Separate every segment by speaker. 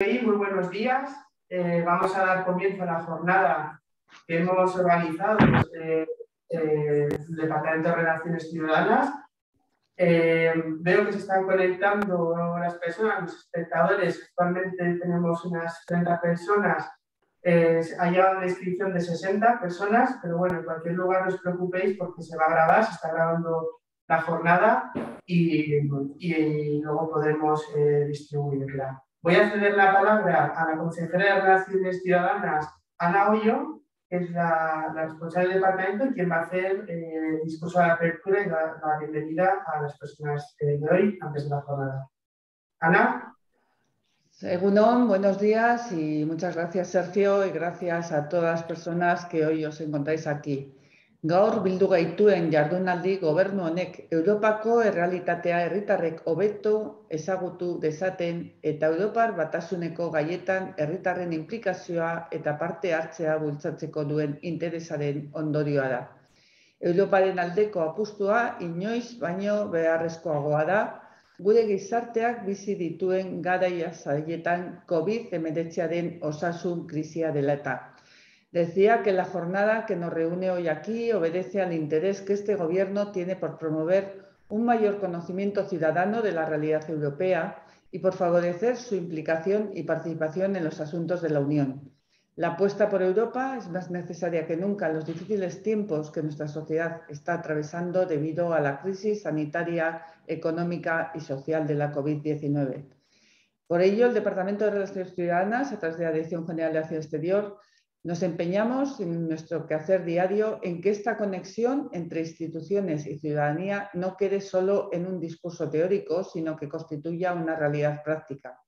Speaker 1: muy buenos días. Eh, vamos a dar comienzo a la jornada que hemos organizado desde eh, el Departamento de Relaciones Ciudadanas. Eh, veo que se están conectando las personas, los espectadores. Actualmente tenemos unas 30 personas. hay una inscripción de 60 personas, pero bueno, en cualquier lugar no os preocupéis porque se va a grabar, se está grabando la jornada y luego podemos distribuirla. Voy a ceder la palabra a la consejera de Relaciones Ciudadanas, Ana Hoyo, que es la, responsable del departamento y quien va a hacer eh, el discurso de apertura y la, bienvenida a las personas de hoy antes de la jornada. Ana.
Speaker 2: Según buenos días y muchas gracias Sergio y gracias a todas las personas que hoy os encontráis aquí. Gaur bildu gaituen jardunaldi gobernu honek Europako errealitatea herritarrek hobeto ezagutu dezaten eta Europar batasuneko gaietan herritarren implikazioa eta parte hartzea bultzatzeko duen interesaren ondorioa da. Europaren aldeko apustua inoiz baino beharrezkoagoa da, gure gizarteak bizi dituen garaia zaietan COVID-19 osasun krisia dela eta. Decía que la jornada que nos reúne hoy aquí obedece al interés que este Gobierno tiene por promover un mayor conocimiento ciudadano de la realidad europea y por favorecer su implicación y participación en los asuntos de la Unión. La apuesta por Europa es más necesaria que nunca en los difíciles tiempos que nuestra sociedad está atravesando debido a la crisis sanitaria, económica y social de la COVID-19. Por ello, el Departamento de Relaciones Ciudadanas, a través de la Dirección General de Acción Exterior, nos empeñamos en nuestro quehacer diario en que esta conexión entre instituciones y ciudadanía no quede solo en un discurso teórico, sino que constituya una realidad práctica.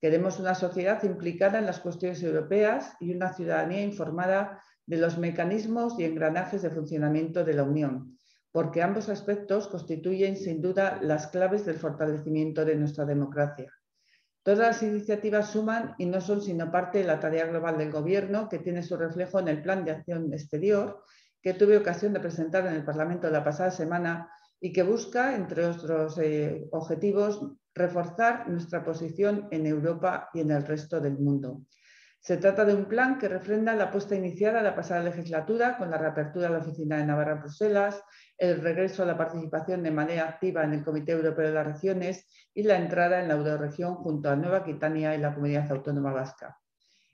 Speaker 2: Queremos una sociedad implicada en las cuestiones europeas y una ciudadanía informada de los mecanismos y engranajes de funcionamiento de la Unión, porque ambos aspectos constituyen sin duda las claves del fortalecimiento de nuestra democracia. Todas las iniciativas suman y no son sino parte de la tarea global del Gobierno que tiene su reflejo en el Plan de Acción Exterior que tuve ocasión de presentar en el Parlamento la pasada semana y que busca, entre otros eh, objetivos, reforzar nuestra posición en Europa y en el resto del mundo. Se trata de un plan que refrenda la apuesta iniciada la pasada legislatura con la reapertura de la oficina de Navarra Bruselas, el regreso a la participación de manera activa en el Comité Europeo de las Regiones y la entrada en la Euroregión junto a Nueva Aquitania y la Comunidad Autónoma Vasca.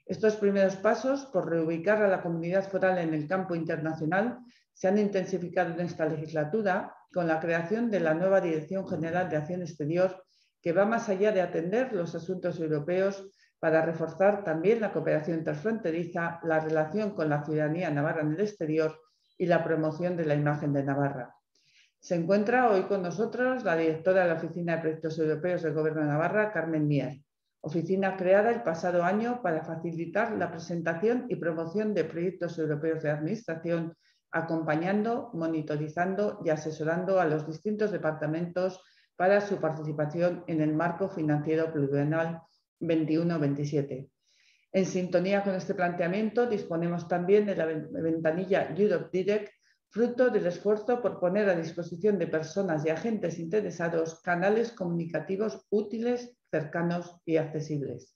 Speaker 2: Estos primeros pasos por reubicar a la comunidad foral en el campo internacional se han intensificado en esta legislatura con la creación de la nueva Dirección General de Acción Exterior que va más allá de atender los asuntos europeos para reforzar también la cooperación transfronteriza, la relación con la ciudadanía navarra en el exterior y la promoción de la imagen de Navarra. Se encuentra hoy con nosotros la directora de la Oficina de Proyectos Europeos del Gobierno de Navarra, Carmen Mier, oficina creada el pasado año para facilitar la presentación y promoción de proyectos europeos de administración, acompañando, monitorizando y asesorando a los distintos departamentos para su participación en el marco financiero plurianual 21-27. En sintonía con este planteamiento, disponemos también de la ventanilla Europe Direct, fruto del esfuerzo por poner a disposición de personas y agentes interesados canales comunicativos útiles, cercanos y accesibles.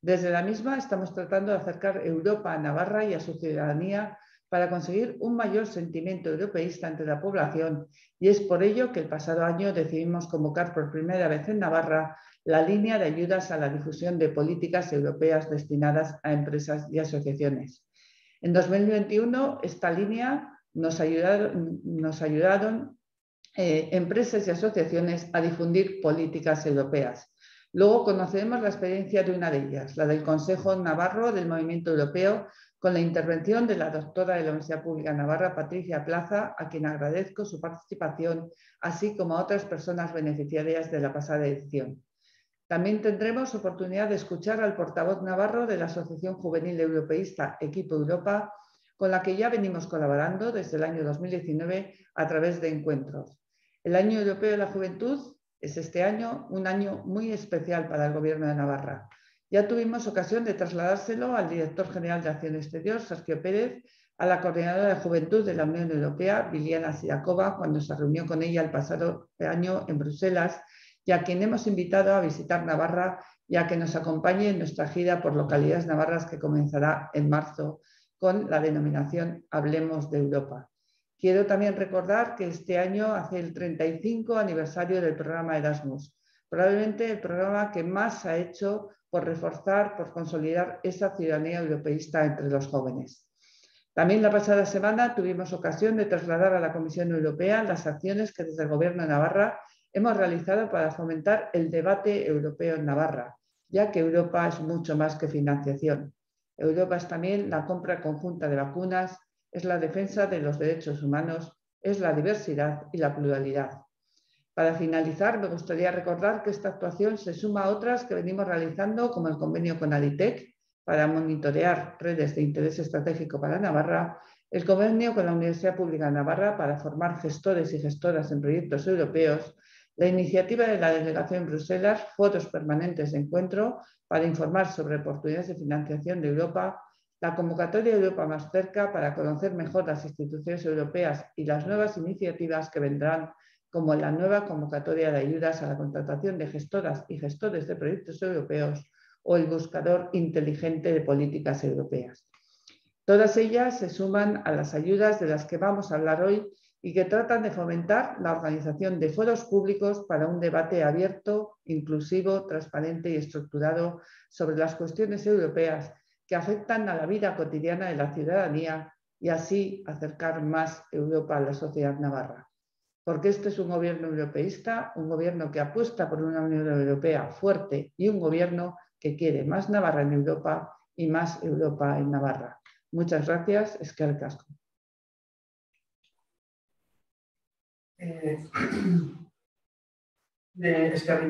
Speaker 2: Desde la misma estamos tratando de acercar Europa a Navarra y a su ciudadanía para conseguir un mayor sentimiento europeísta entre la población y es por ello que el pasado año decidimos convocar por primera vez en Navarra la línea de ayudas a la difusión de políticas europeas destinadas a empresas y asociaciones. En 2021, esta línea nos ayudaron, eh, empresas y asociaciones a difundir políticas europeas. Luego conoceremos la experiencia de una de ellas, la del Consejo Navarro del Movimiento Europeo, con la intervención de la doctora de la Universidad Pública Navarra, Patricia Plaza, a quien agradezco su participación, así como a otras personas beneficiarias de la pasada edición. También tendremos oportunidad de escuchar al portavoz navarro de la Asociación Juvenil Europeísta Equipo Europa, con la que ya venimos colaborando desde el año 2019 a través de encuentros. El Año Europeo de la Juventud es este año un año muy especial para el Gobierno de Navarra. Ya tuvimos ocasión de trasladárselo al director general de Acción Exterior, Sergio Pérez, a la coordinadora de Juventud de la Unión Europea, Viliana Sirakova, cuando se reunió con ella el pasado año en Bruselas y a quien hemos invitado a visitar Navarra y a que nos acompañe en nuestra gira por localidades navarras que comenzará en marzo con la denominación Hablemos de Europa. Quiero también recordar que este año hace el 35 aniversario del programa Erasmus, probablemente el programa que más ha hecho por reforzar, por consolidar esa ciudadanía europeísta entre los jóvenes. También la pasada semana tuvimos ocasión de trasladar a la Comisión Europea las acciones que desde el Gobierno de Navarra hemos realizado para fomentar el debate europeo en Navarra, ya que Europa es mucho más que financiación. Europa es también la compra conjunta de vacunas, es la defensa de los derechos humanos, es la diversidad y la pluralidad. Para finalizar, me gustaría recordar que esta actuación se suma a otras que venimos realizando, como el convenio con Aditec para monitorear redes de interés estratégico para Navarra, el convenio con la Universidad Pública de Navarra para formar gestores y gestoras en proyectos europeos, la iniciativa de la Delegación Bruselas, fotos permanentes de encuentro para informar sobre oportunidades de financiación de Europa, la convocatoria de Europa más cerca para conocer mejor las instituciones europeas y las nuevas iniciativas que vendrán, como la nueva convocatoria de ayudas a la contratación de gestoras y gestores de proyectos europeos o el buscador inteligente de políticas europeas. Todas ellas se suman a las ayudas de las que vamos a hablar hoy y que tratan de fomentar la organización de foros públicos para un debate abierto, inclusivo, transparente y estructurado sobre las cuestiones europeas que afectan a la vida cotidiana de la ciudadanía y así acercar más Europa a la sociedad navarra. Porque este es un gobierno europeísta, un gobierno que apuesta por una Unión Europea fuerte y un gobierno que quiere más Navarra en Europa y más Europa en Navarra. Muchas gracias. Es que casco.
Speaker 1: Eh,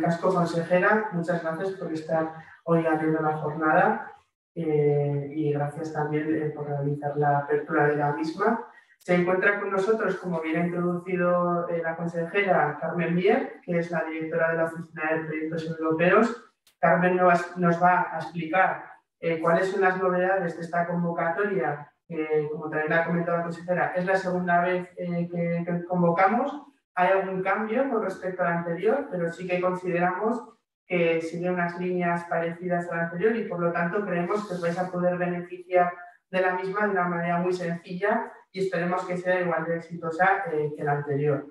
Speaker 1: Casco, consejera, muchas gracias por estar hoy abriendo la jornada eh, y gracias también eh, por realizar la apertura de la misma. Se encuentra con nosotros, como bien ha introducido la consejera Carmen Mier, que es la directora de la Oficina de Proyectos Europeos. Carmen nos, va a explicar cuáles son las novedades de esta convocatoria como también ha comentado la consejera, es la segunda vez eh, que, convocamos. Hay algún cambio con respecto al anterior, pero sí que consideramos que sigue unas líneas parecidas a la anterior y por lo tanto creemos que os vais a poder beneficiar de la misma de una manera muy sencilla y esperemos que sea igual de exitosa eh, que la anterior.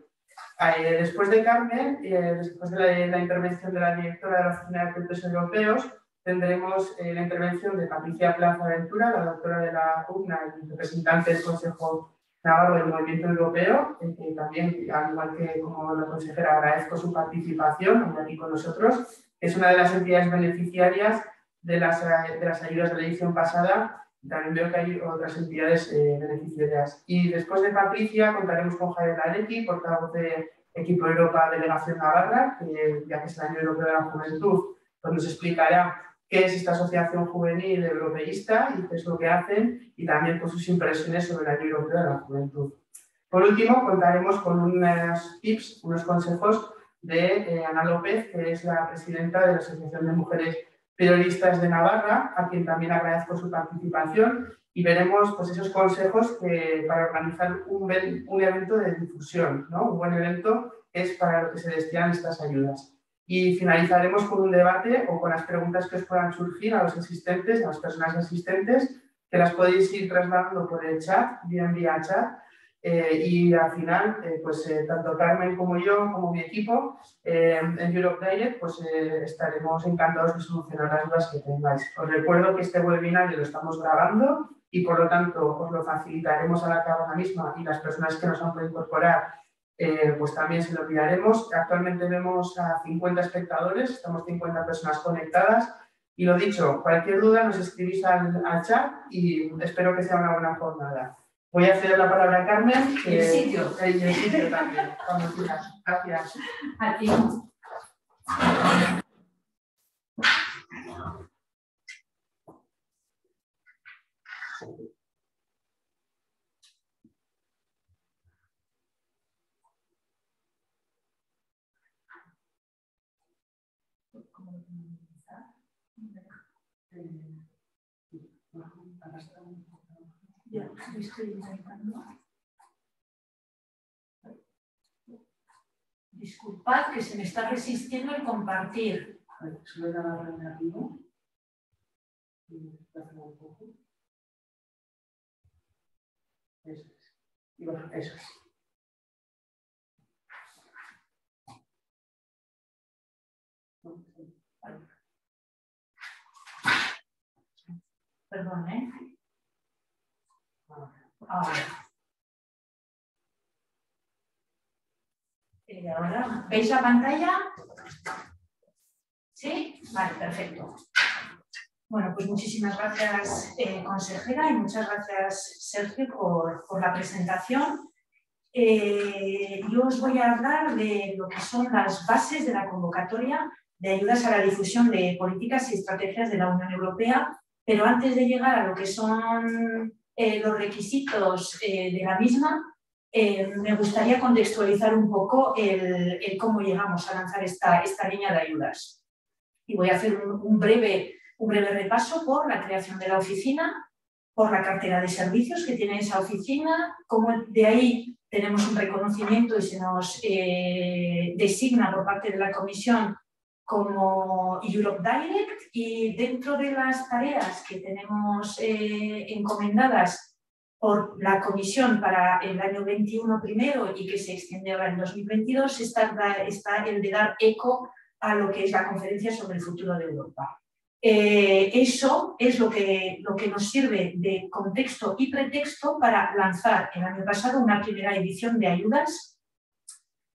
Speaker 1: Eh, después de Carmen, después de la, la, intervención de la directora de la Oficina de Proyectos Europeos, tendremos eh, la intervención de Patricia Plaza Ventura, la doctora de la UNA y representante del Consejo Navarro del Movimiento Europeo, eh, que también, al igual que como la consejera, agradezco su participación aquí con nosotros. Es una de las entidades beneficiarias de las, de las ayudas de la edición pasada. También veo que hay otras entidades eh, beneficiarias. Y después de Patricia contaremos con Javier Laretti, portavoz de Equipo Europa Delegación Navarra, que ya que es el Año Europeo de la Juventud, pues nos explicará qué es esta asociación juvenil europeísta y qué es lo que hacen y también pues, sus impresiones sobre la Unión Europea de la Juventud. Por último, contaremos con unos tips, unos consejos de eh, Ana López, que es la presidenta de la Asociación de Mujeres Periodistas de Navarra, a quien también agradezco su participación y veremos pues, esos consejos para organizar un, un evento de difusión, ¿no? un buen evento es para lo que se destinan estas ayudas. Y finalizaremos con un debate o con las preguntas que os puedan surgir a los asistentes, a las personas asistentes, que las podéis ir trasladando por el chat, bien vía chat. Eh, y al final, eh, pues eh, tanto Carmen como yo, como mi equipo, en Europe Direct, pues estaremos encantados de solucionar las dudas que tengáis. Os recuerdo que este webinar lo estamos grabando y por lo tanto os lo facilitaremos a la cámara misma y las personas que nos han podido incorporar eh, pues también se lo enviaremos. Actualmente vemos a 50 espectadores, estamos 50 personas conectadas. Y lo dicho, cualquier duda nos escribís al, chat y espero que sea una buena jornada. Voy a ceder la palabra a Carmen.
Speaker 3: el sitio.
Speaker 1: El, el sitio también, Gracias.
Speaker 3: A ti. Disculpad que se me está resistiendo el compartir.
Speaker 1: A eso es.
Speaker 3: Perdón, ¿eh? Ahora. Y ahora, ¿veis la pantalla? ¿Sí? Vale, perfecto. Bueno, pues muchísimas gracias, eh, consejera, y muchas gracias, Sergio, por, la presentación. Eh, yo os voy a hablar de lo que son las bases de la convocatoria de ayudas a la difusión de políticas y estrategias de la Unión Europea, pero antes de llegar a lo que son eh, los requisitos de la misma, me gustaría contextualizar un poco el, cómo llegamos a lanzar esta, esta línea de ayudas. Y voy a hacer un, breve, un breve repaso por la creación de la oficina, por la cartera de servicios que tiene esa oficina, cómo de ahí tenemos un reconocimiento y se nos eh, designa por parte de la Comisión como Europe Direct y dentro de las tareas que tenemos eh, encomendadas por la Comisión para el año 21 primero y que se extiende ahora en 2022 está, el de dar eco a lo que es la conferencia sobre el futuro de Europa. Eh, eso es lo que nos sirve de contexto y pretexto para lanzar el año pasado una primera edición de ayudas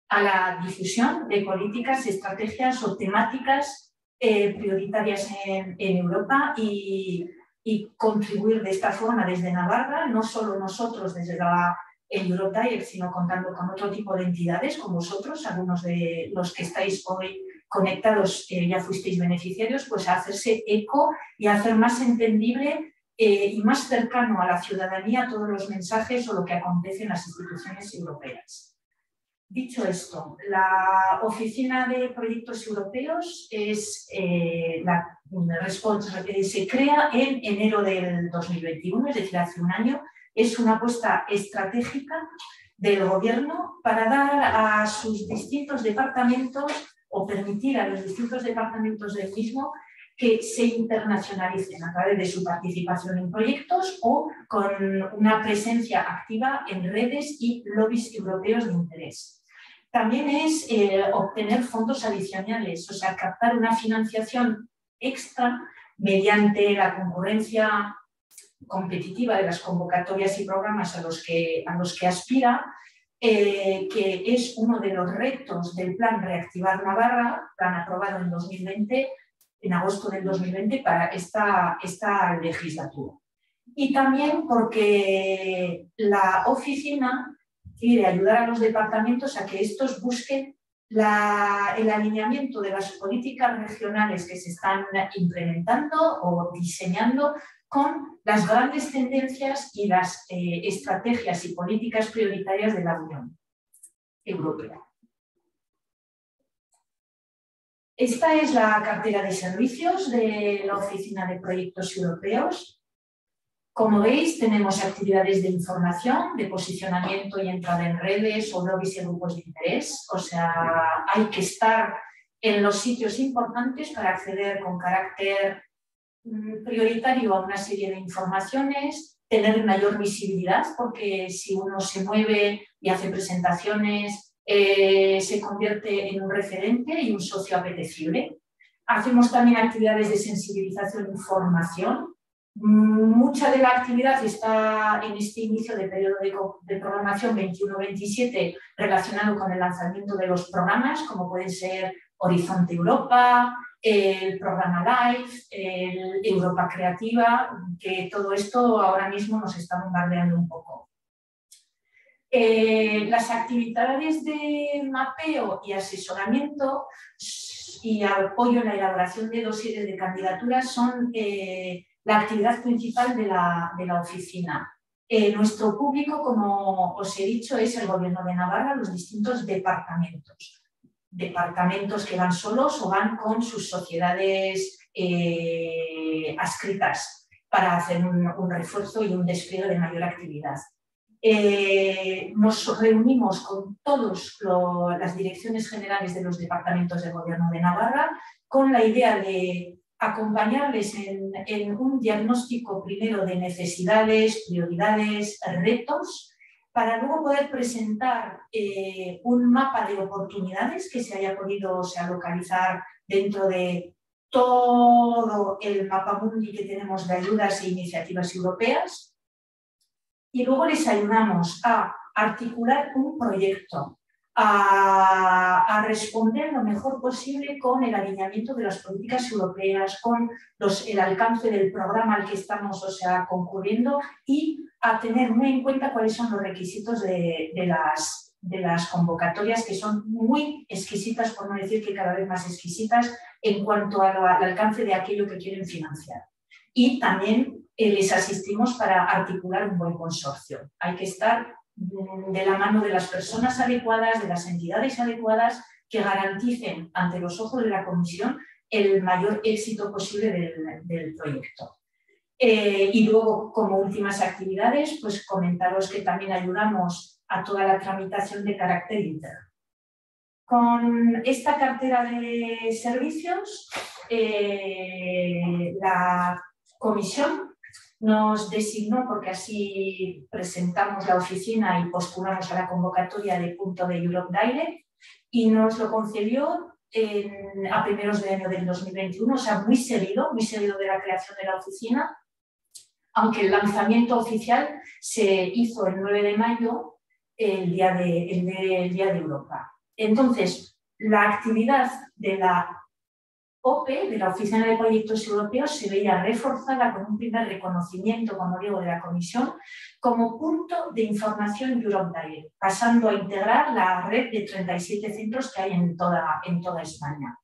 Speaker 3: a la difusión de políticas, estrategias o temáticas eh, prioritarias en, Europa y, contribuir de esta forma desde Navarra, no solo nosotros desde la Europe sino contando con otro tipo de entidades como vosotros, algunos de los que estáis hoy conectados eh, ya fuisteis beneficiarios, pues a hacerse eco y hacer más entendible eh, y más cercano a la ciudadanía todos los mensajes o lo que acontece en las instituciones europeas. Dicho esto, la Oficina de Proyectos Europeos es, eh, la, se crea en enero del 2021, es decir, hace un año. Es una apuesta estratégica del Gobierno para dar a sus distintos departamentos o permitir a los distintos departamentos del mismo que se internacionalicen a través de su participación en proyectos o con una presencia activa en redes y lobbies europeos de interés. También es eh, obtener fondos adicionales, o sea, captar una financiación extra mediante la concurrencia competitiva de las convocatorias y programas a los que, a los que aspira eh, que es uno de los retos del plan Reactivar Navarra, plan aprobado en 2020, en agosto del 2020 para esta, legislatura. Y también porque la oficina quiere ayudar a los departamentos a que estos busquen el alineamiento de las políticas regionales que se están implementando o diseñando con las grandes tendencias y las eh, estrategias y políticas prioritarias de la Unión Europea. Esta es la cartera de servicios de la Oficina de Proyectos Europeos. Como veis, tenemos actividades de información, de posicionamiento y entrada en redes o lobbies y grupos de interés. O sea, hay que estar en los sitios importantes para acceder con carácter Mm, prioritario a una serie de informaciones, tener mayor visibilidad, porque si uno se mueve y hace presentaciones, eh, se convierte en un referente y un socio apetecible. Hacemos también actividades de sensibilización y formación. Mm, mucha de la actividad está en este inicio de periodo de, programación 21-27 relacionado con el lanzamiento de los programas, como pueden ser Horizonte Europa, el programa LIFE, el Europa Creativa, que todo esto ahora mismo nos está bombardeando un poco. Eh, las actividades de mapeo y asesoramiento y apoyo en la elaboración de dosieres de candidaturas son eh, la actividad principal de la, oficina. Eh, nuestro público, como os he dicho, es el Gobierno de Navarra, los distintos departamentos departamentos que van solos o van con sus sociedades adscritas para hacer un, refuerzo y un despliegue de mayor actividad. Eh, nos reunimos con todas las direcciones generales de los departamentos de gobierno de Navarra con la idea de acompañarles en, un diagnóstico primero de necesidades, prioridades, retos, para luego poder presentar eh, un mapa de oportunidades que se haya podido localizar dentro de todo el mapa mundi que tenemos de ayudas e iniciativas europeas y luego les ayudamos a articular un proyecto, a, responder lo mejor posible con el alineamiento de las políticas europeas, con el alcance del programa al que estamos o sea, concurriendo y a tener muy en cuenta cuáles son los requisitos de, las, de las convocatorias, que son muy exquisitas, por no decir que cada vez más exquisitas, en cuanto al alcance de aquello que quieren financiar. Y también les asistimos para articular un buen consorcio. Hay que estar mm, de la mano de las personas adecuadas, de las entidades adecuadas, que garanticen ante los ojos de la Comisión el mayor éxito posible del, proyecto. Eh, y luego, como últimas actividades, pues comentaros que también ayudamos a toda la tramitación de carácter interno. Con esta cartera de servicios, eh, la Comisión nos designó, porque así presentamos la oficina y postulamos a la convocatoria de punto de Europe Direct, y nos lo concedió a primeros de año del 2021, o sea, muy seguido, muy seguido de la creación de la oficina, aunque el lanzamiento oficial se hizo el 9 de mayo, el día de, el día de Europa. Entonces, la actividad de la OPE, de la Oficina de Proyectos Europeos, se veía reforzada con un primer reconocimiento, como digo, de la Comisión, como punto de información Europe pasando a integrar la red de 37 centros que hay en toda, en toda España.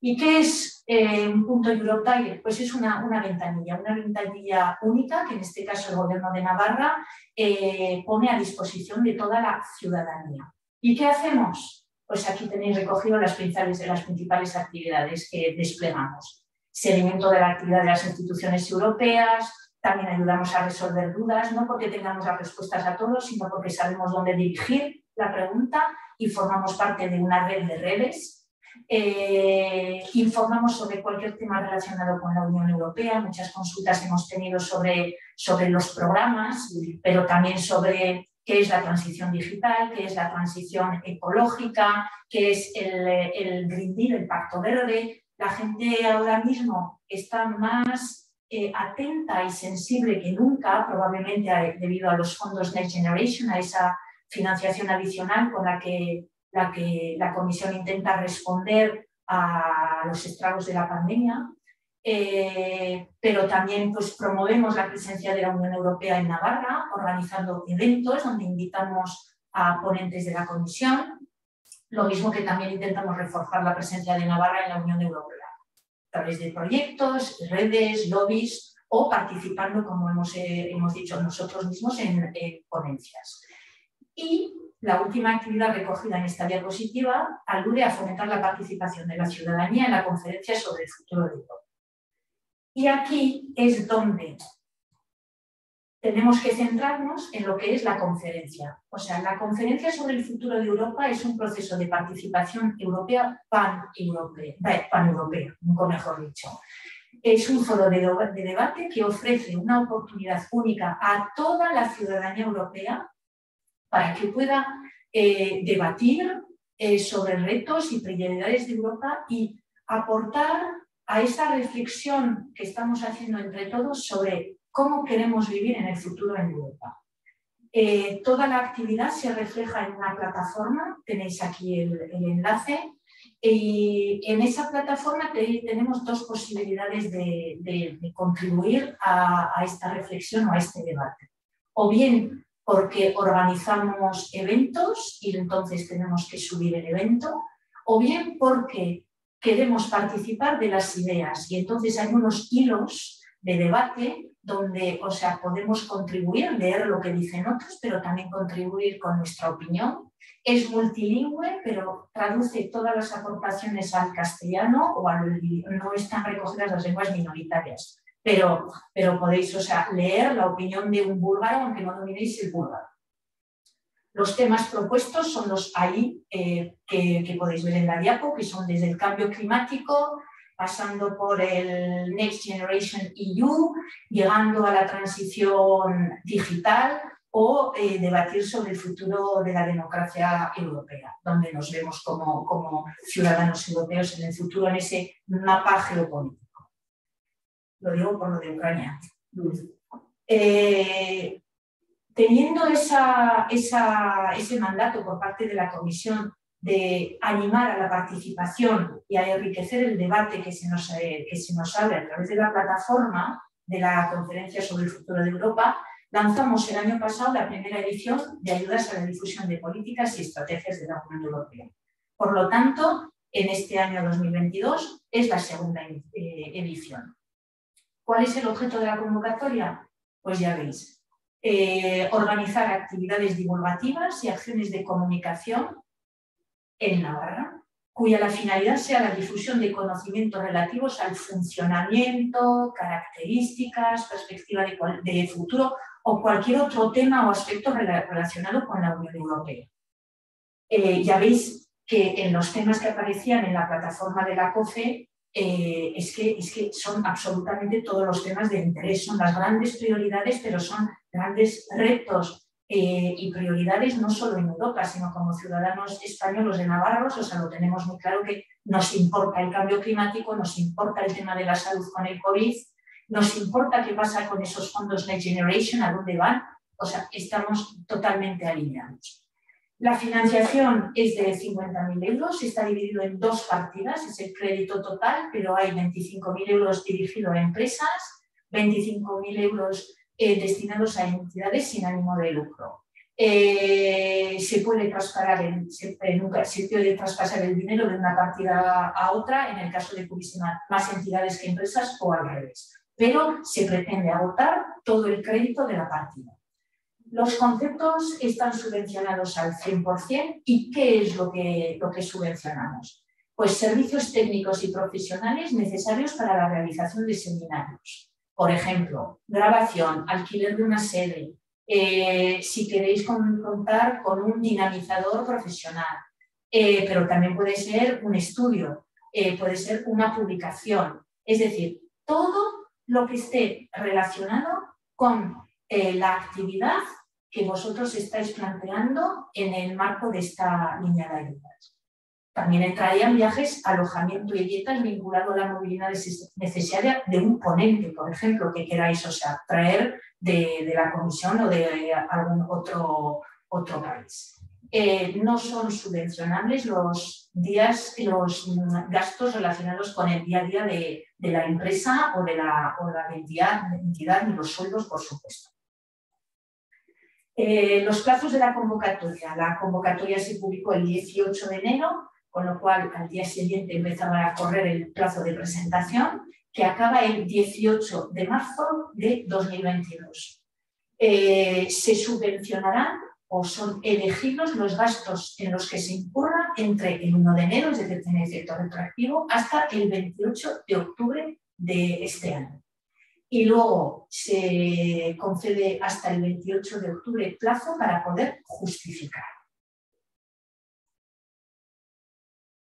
Speaker 3: ¿Y qué es eh, un punto Europe Pues es una, una, ventanilla, una ventanilla única que en este caso el Gobierno de Navarra eh, pone a disposición de toda la ciudadanía. ¿Y qué hacemos? Pues aquí tenéis recogido las principales, las principales actividades que desplegamos. Seguimiento de la actividad de las instituciones europeas, también ayudamos a resolver dudas, no porque tengamos las respuestas a todos, sino porque sabemos dónde dirigir la pregunta y formamos parte de una red de redes. Eh, informamos sobre cualquier tema relacionado con la Unión Europea, muchas consultas hemos tenido sobre, sobre los programas, pero también sobre qué es la transición digital, qué es la transición ecológica, qué es el, el Green Deal, el Pacto Verde. La gente ahora mismo está más eh, atenta y sensible que nunca, probablemente debido a los fondos Next Generation, a esa financiación adicional con la que la, que la Comisión intenta responder a los estragos de la pandemia. Eh, pero también pues, promovemos la presencia de la Unión Europea en Navarra, organizando eventos donde invitamos a ponentes de la Comisión, lo mismo que también intentamos reforzar la presencia de Navarra en la Unión Europea, a través de proyectos, redes, lobbies o participando, como hemos, eh, hemos dicho nosotros mismos, en, ponencias. Y la última actividad recogida en esta diapositiva alude a fomentar la participación de la ciudadanía en la conferencia sobre el futuro de Europa. Y aquí es donde tenemos que centrarnos en lo que es la conferencia. O sea, la conferencia sobre el futuro de Europa es un proceso de participación europea pan-europea, pan-europea, nunca mejor dicho. Es un foro de, debate que ofrece una oportunidad única a toda la ciudadanía europea para que pueda eh, debatir eh, sobre retos y prioridades de Europa y aportar a esa reflexión que estamos haciendo entre todos sobre cómo queremos vivir en el futuro en Europa. Eh, toda la actividad se refleja en una plataforma, tenéis aquí el, enlace, y en esa plataforma tenemos dos posibilidades de, contribuir a, a, esta reflexión o a este debate. O bien porque organizamos eventos y entonces tenemos que subir el evento, o bien porque queremos participar de las ideas y entonces hay unos hilos de debate donde, o sea, podemos contribuir, leer lo que dicen otros, pero también contribuir con nuestra opinión. Es multilingüe, pero traduce todas las aportaciones al castellano o al, no están recogidas las lenguas minoritarias, pero, pero podéis, o sea, leer la opinión de un búlgaro aunque no dominéis el búlgaro. Los temas propuestos son los ahí que, que, podéis ver en la diapo, que son desde el cambio climático, pasando por el Next Generation EU, llegando a la transición digital o eh, debatir sobre el futuro de la democracia europea, donde nos vemos como, como, ciudadanos europeos en el futuro en ese mapa geopolítico. Lo digo por lo de Ucrania. Eh, teniendo ese mandato por parte de la Comisión de animar a la participación y a enriquecer el debate que se nos, eh, que se nos abre a través de la plataforma de la Conferencia sobre el Futuro de Europa, lanzamos el año pasado la primera edición de ayudas a la difusión de políticas y estrategias de la Unión Europea. Por lo tanto, en este año 2022 es la segunda eh, edición. ¿Cuál es el objeto de la convocatoria? Pues ya veis, eh, organizar actividades divulgativas y acciones de comunicación en Navarra, cuya la finalidad sea la difusión de conocimientos relativos al funcionamiento, características, perspectiva de, futuro o cualquier otro tema o aspecto relacionado con la Unión Europea. Eh, ya veis que en los temas que aparecían en la plataforma de la COFE eh, es, que, es que son absolutamente todos los temas de interés, son las grandes prioridades, pero son grandes retos eh, y prioridades no solo en Europa, sino como ciudadanos españoles de Navarra, o sea, lo tenemos muy claro que nos importa el cambio climático, nos importa el tema de la salud con el COVID, nos importa qué pasa con esos fondos Next Generation, a dónde van, o sea, estamos totalmente alineados. La financiación es de 50.000 euros, está dividido en dos partidas, es el crédito total, pero hay 25.000 euros dirigidos a empresas, 25.000 euros eh, destinados a entidades sin ánimo de lucro. Eh, se, puede traspasar el, se, puede traspasar el dinero de una partida a otra en el caso de que hubiese más entidades que empresas o al revés. Pero se pretende agotar todo el crédito de la partida. Los conceptos están subvencionados al 100% y ¿qué es lo que, lo que subvencionamos? Pues servicios técnicos y profesionales necesarios para la realización de seminarios, por ejemplo, grabación, alquiler de una sede, eh, si queréis contar con un dinamizador profesional, eh, pero también puede ser un estudio, eh, puede ser una publicación, es decir, todo lo que esté relacionado con la actividad que vosotros estáis planteando en el marco de esta línea de ayudas. También entrarían viajes, alojamiento y dietas vinculado a la movilidad necesaria de un ponente, por ejemplo, que queráis, o sea, traer de, la comisión o de algún otro, otro país. Eh, no son subvencionables los días, los gastos relacionados con el día a día de, la empresa o de la, entidad, ni los sueldos, por supuesto. Eh, los plazos de la convocatoria. La convocatoria se publicó el 18 de enero con lo cual al día siguiente empezaba a correr el plazo de presentación, que acaba el 18 de marzo de 2022. Eh, se subvencionarán o son elegidos los gastos en los que se incurra entre el 1 de enero, es decir, tiene efecto retroactivo, hasta el 28 de octubre de este año. Y luego se concede hasta el 28 de octubre plazo para poder justificar.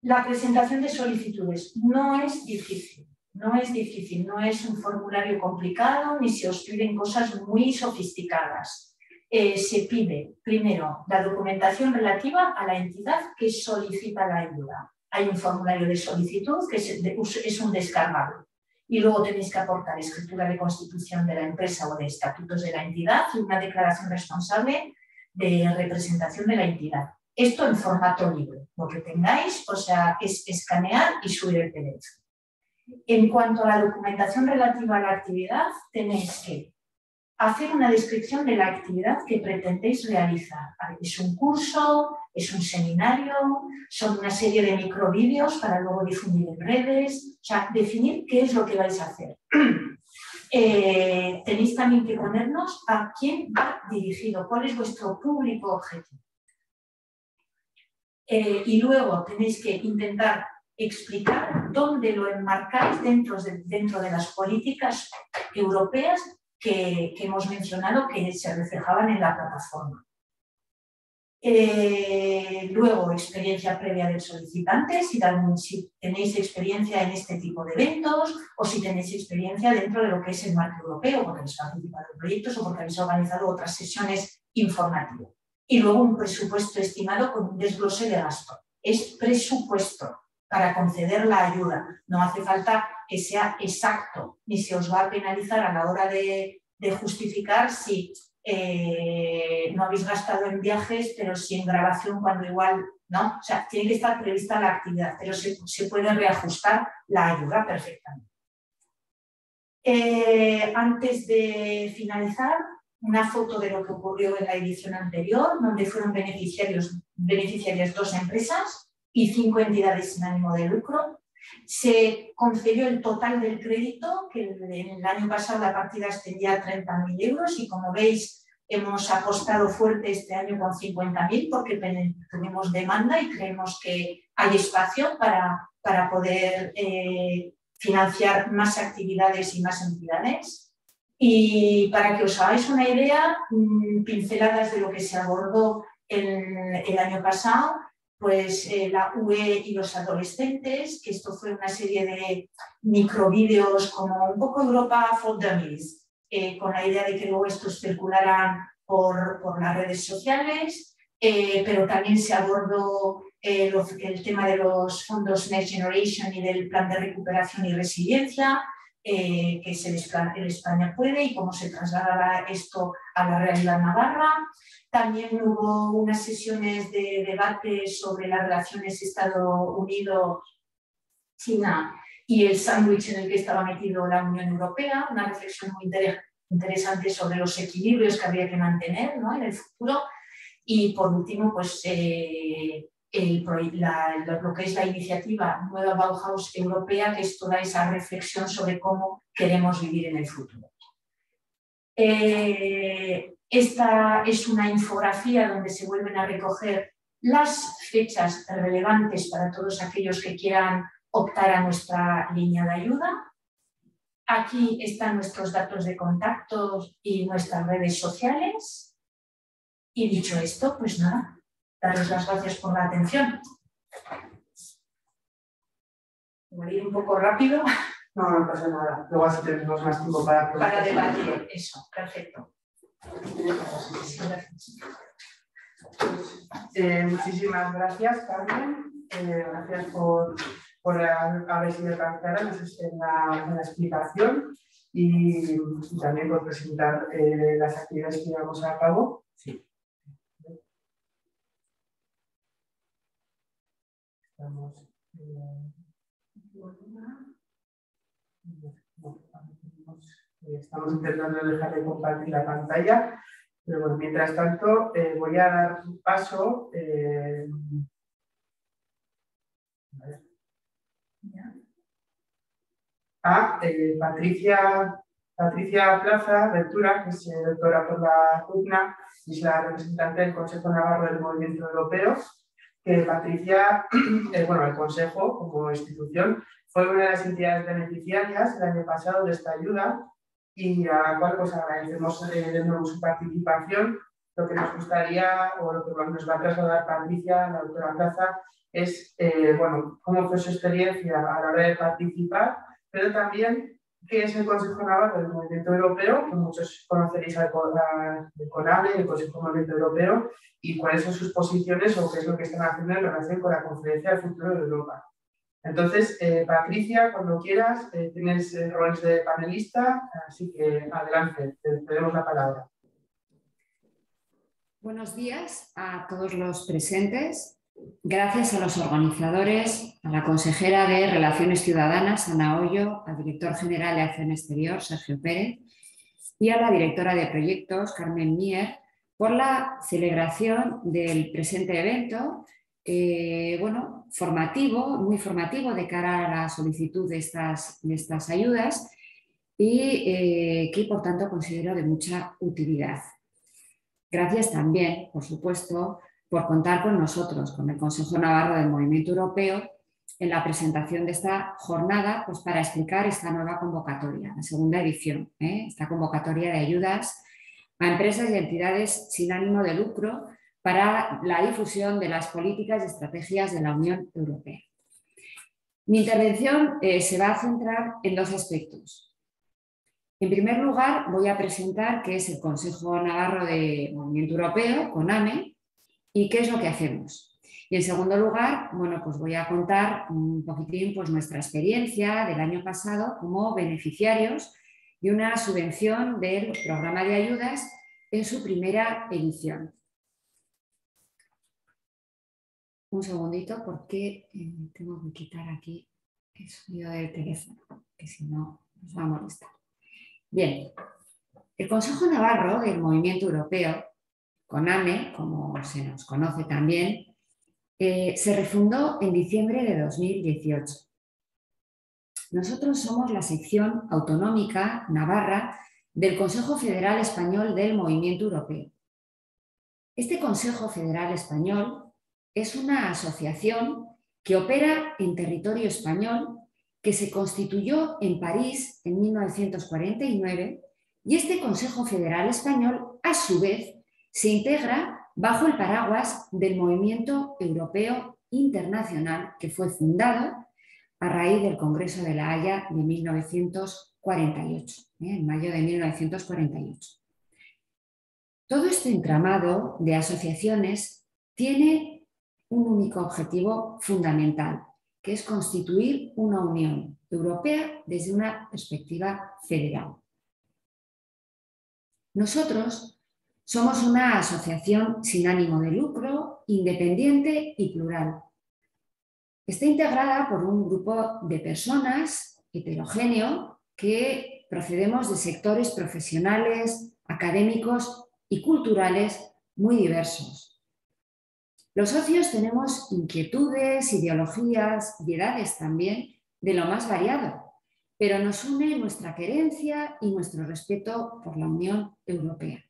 Speaker 3: La presentación de solicitudes no es difícil, no es difícil, no es un formulario complicado ni se os piden cosas muy sofisticadas. Eh, se pide primero la documentación relativa a la entidad que solicita la ayuda. Hay un formulario de solicitud que es, un descargable y luego tenéis que aportar escritura de constitución de la empresa o de estatutos de la entidad y una declaración responsable de representación de la entidad. Esto en formato libre, lo que tengáis, o sea, es escanear y subir el PDF. En cuanto a la documentación relativa a la actividad, tenéis que hacer una descripción de la actividad que pretendéis realizar. Es un curso, es un seminario, son una serie de microvídeos para luego difundir en redes, o sea, definir qué es lo que vais a hacer. Eh, tenéis también que ponernos a quién va dirigido, cuál es vuestro público objetivo. Eh, y luego tenéis que intentar explicar dónde lo enmarcáis dentro de, dentro de las políticas europeas que, hemos mencionado que se reflejaban en la plataforma. Eh, luego, experiencia previa del solicitante, si, si, tenéis experiencia en este tipo de eventos o si tenéis experiencia dentro de lo que es el marco europeo, porque habéis participado en proyectos o porque habéis organizado otras sesiones informativas. Y luego un presupuesto estimado con un desglose de gasto. Es presupuesto para conceder la ayuda. No hace falta que sea exacto, ni se os va a penalizar a la hora de, justificar si eh, no habéis gastado en viajes, pero sí en grabación cuando igual, ¿no? O sea, tiene que estar prevista la actividad, pero se, puede reajustar la ayuda perfectamente. Eh, antes de finalizar, una foto de lo que ocurrió en la edición anterior, donde fueron beneficiarios, beneficiarias dos empresas y cinco entidades sin ánimo de lucro. Se concedió el total del crédito, que en el año pasado la partida ascendía a 30.000 euros y como veis hemos apostado fuerte este año con 50.000 porque tenemos demanda y creemos que hay espacio para, para poder eh, financiar más actividades y más entidades. Y para que os hagáis una idea, mm, pinceladas de lo que se abordó el, el año pasado, pues eh, la UE y los adolescentes, que esto fue una serie de microvídeos como un poco Europa for Dummies, eh, con la idea de que luego estos circularan por, por las redes sociales, eh, pero también se abordó el tema de los fondos Next Generation y del plan de recuperación y resiliencia, que es el, el España puede y cómo se traslada esto a la realidad navarra. También hubo unas sesiones de debate sobre las relaciones Estados Unidos-China y el sándwich en el que estaba metido la Unión Europea, una reflexión muy interesante sobre los equilibrios que habría que mantener en el futuro. Y por último, pues eh, lo que es la iniciativa Nueva Bauhaus Europea, que es toda esa reflexión sobre cómo queremos vivir en el futuro. Eh, esta es una infografía donde se vuelven a recoger las fechas relevantes para todos aquellos que quieran optar a nuestra línea de ayuda. Aquí están nuestros datos de contacto y nuestras redes sociales. Y dicho esto, pues nada, daros las gracias por la atención. Voy a ir un poco rápido.
Speaker 1: No, no pasa nada. Luego así tenemos más tiempo para...
Speaker 3: Para debatir, eso, perfecto.
Speaker 1: Eh, muchísimas gracias, Carmen. Eh, gracias por, por haber sido tan clara en la, en la explicación y, también por presentar eh, las actividades que llevamos a cabo. Sí. Estamos. Estamos intentando dejar de compartir la pantalla, pero bueno, mientras tanto eh, voy a dar paso eh, a eh, Patricia, Patricia Plaza Ventura, que es doctora por la UCNA y es la representante del Consejo Navarro del Movimiento Europeo. Patricia, bueno, el Consejo como institución fue una de las entidades beneficiarias el año pasado de esta ayuda y a la cual pues agradecemos eh, de nuevo su participación. Lo que nos gustaría, o lo que nos va a trasladar Patricia, la doctora Plaza, es eh, bueno, cómo fue su experiencia a la hora de participar, pero también qué es el Consejo Navarro del Movimiento Europeo, que muchos conoceréis al CONAVE, el Consejo Movimiento Europeo, y cuáles son sus posiciones o qué es lo que están haciendo en relación con la Conferencia del Futuro de Europa. Entonces, eh, Patricia, cuando quieras, eh, tienes eh, roles de panelista, así que adelante, te, damos la palabra.
Speaker 4: Buenos días a todos los presentes. Gracias a los organizadores, a la consejera de Relaciones Ciudadanas, Ana Hoyo, al director general de Acción Exterior, Sergio Pérez, y a la directora de proyectos, Carmen Mier, por la celebración del presente evento eh, bueno, formativo, muy formativo de cara a la solicitud de estas, de estas ayudas y eh, que por tanto considero de mucha utilidad. Gracias también, por supuesto, por contar con nosotros, con el Consejo Navarro del Movimiento Europeo, en la presentación de esta jornada pues, para explicar esta nueva convocatoria, la segunda edición, ¿eh? esta convocatoria de ayudas a empresas y entidades sin ánimo de lucro para la difusión de las políticas y estrategias de la Unión Europea. Mi intervención eh, se va a centrar en dos aspectos. En primer lugar, voy a presentar qué es el Consejo Navarro de Movimiento Europeo, CONAME, y qué es lo que hacemos. Y en segundo lugar, bueno, pues voy a contar un poquitín pues, nuestra experiencia del año pasado como beneficiarios de una subvención del programa de ayudas en su primera edición. Un segundito porque eh, tengo que quitar aquí el sonido del teléfono, que si no nos va a molestar. Bien, el Consejo Navarro del Movimiento Europeo, CONAME, como se nos conoce también, eh, se refundó en diciembre de 2018. Nosotros somos la sección autonómica navarra del Consejo Federal Español del Movimiento Europeo. Este Consejo Federal Español es una asociación que opera en territorio español, que se constituyó en París en 1949 y este Consejo Federal Español, a su vez, se integra bajo el paraguas del Movimiento Europeo Internacional que fue fundado a raíz del Congreso de la Haya de 1948, ¿eh? en mayo de 1948. Todo este entramado de asociaciones tiene un único objetivo fundamental, que es constituir una Unión Europea desde una perspectiva federal. Nosotros somos una asociación sin ánimo de lucro, independiente y plural. Está integrada por un grupo de personas heterogéneo que procedemos de sectores profesionales, académicos y culturales muy diversos. Los socios tenemos inquietudes, ideologías y edades también de lo más variado, pero nos une nuestra querencia y nuestro respeto por la Unión Europea.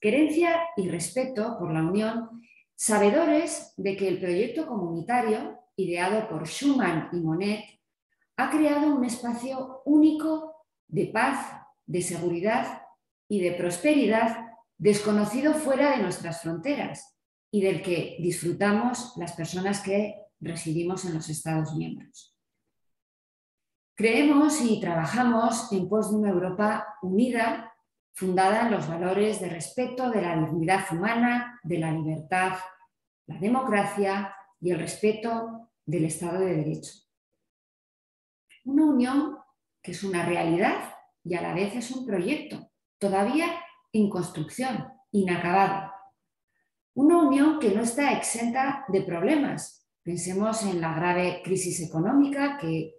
Speaker 4: Querencia y respeto por la Unión, sabedores de que el proyecto comunitario, ideado por Schuman y Monet, ha creado un espacio único de paz, de seguridad y de prosperidad desconocido fuera de nuestras fronteras y del que disfrutamos las personas que residimos en los Estados miembros. Creemos y trabajamos en pos de una Europa unida, fundada en los valores de respeto de la dignidad humana, de la libertad, la democracia y el respeto del Estado de Derecho. Una unión que es una realidad y a la vez es un proyecto, todavía en construcción, inacabado una unión que no está exenta de problemas. Pensemos en la grave crisis económica que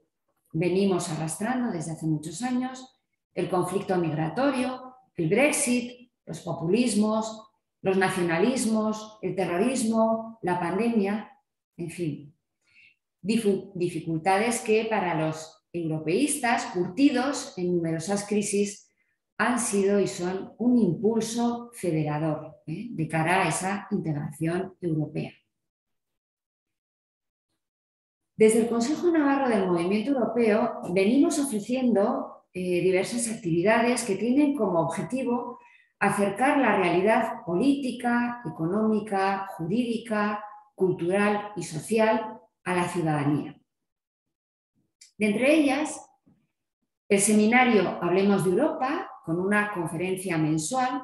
Speaker 4: venimos arrastrando desde hace muchos años, el conflicto migratorio, el Brexit, los populismos, los nacionalismos, el terrorismo, la pandemia, en fin, dificultades que para los europeístas curtidos en numerosas crisis han sido y son un impulso federador ¿eh? de cara a esa integración europea. Desde el Consejo Navarro del Movimiento Europeo venimos ofreciendo eh, diversas actividades que tienen como objetivo acercar la realidad política, económica, jurídica, cultural y social a la ciudadanía. De entre ellas, el seminario Hablemos de Europa, con una conferencia mensual,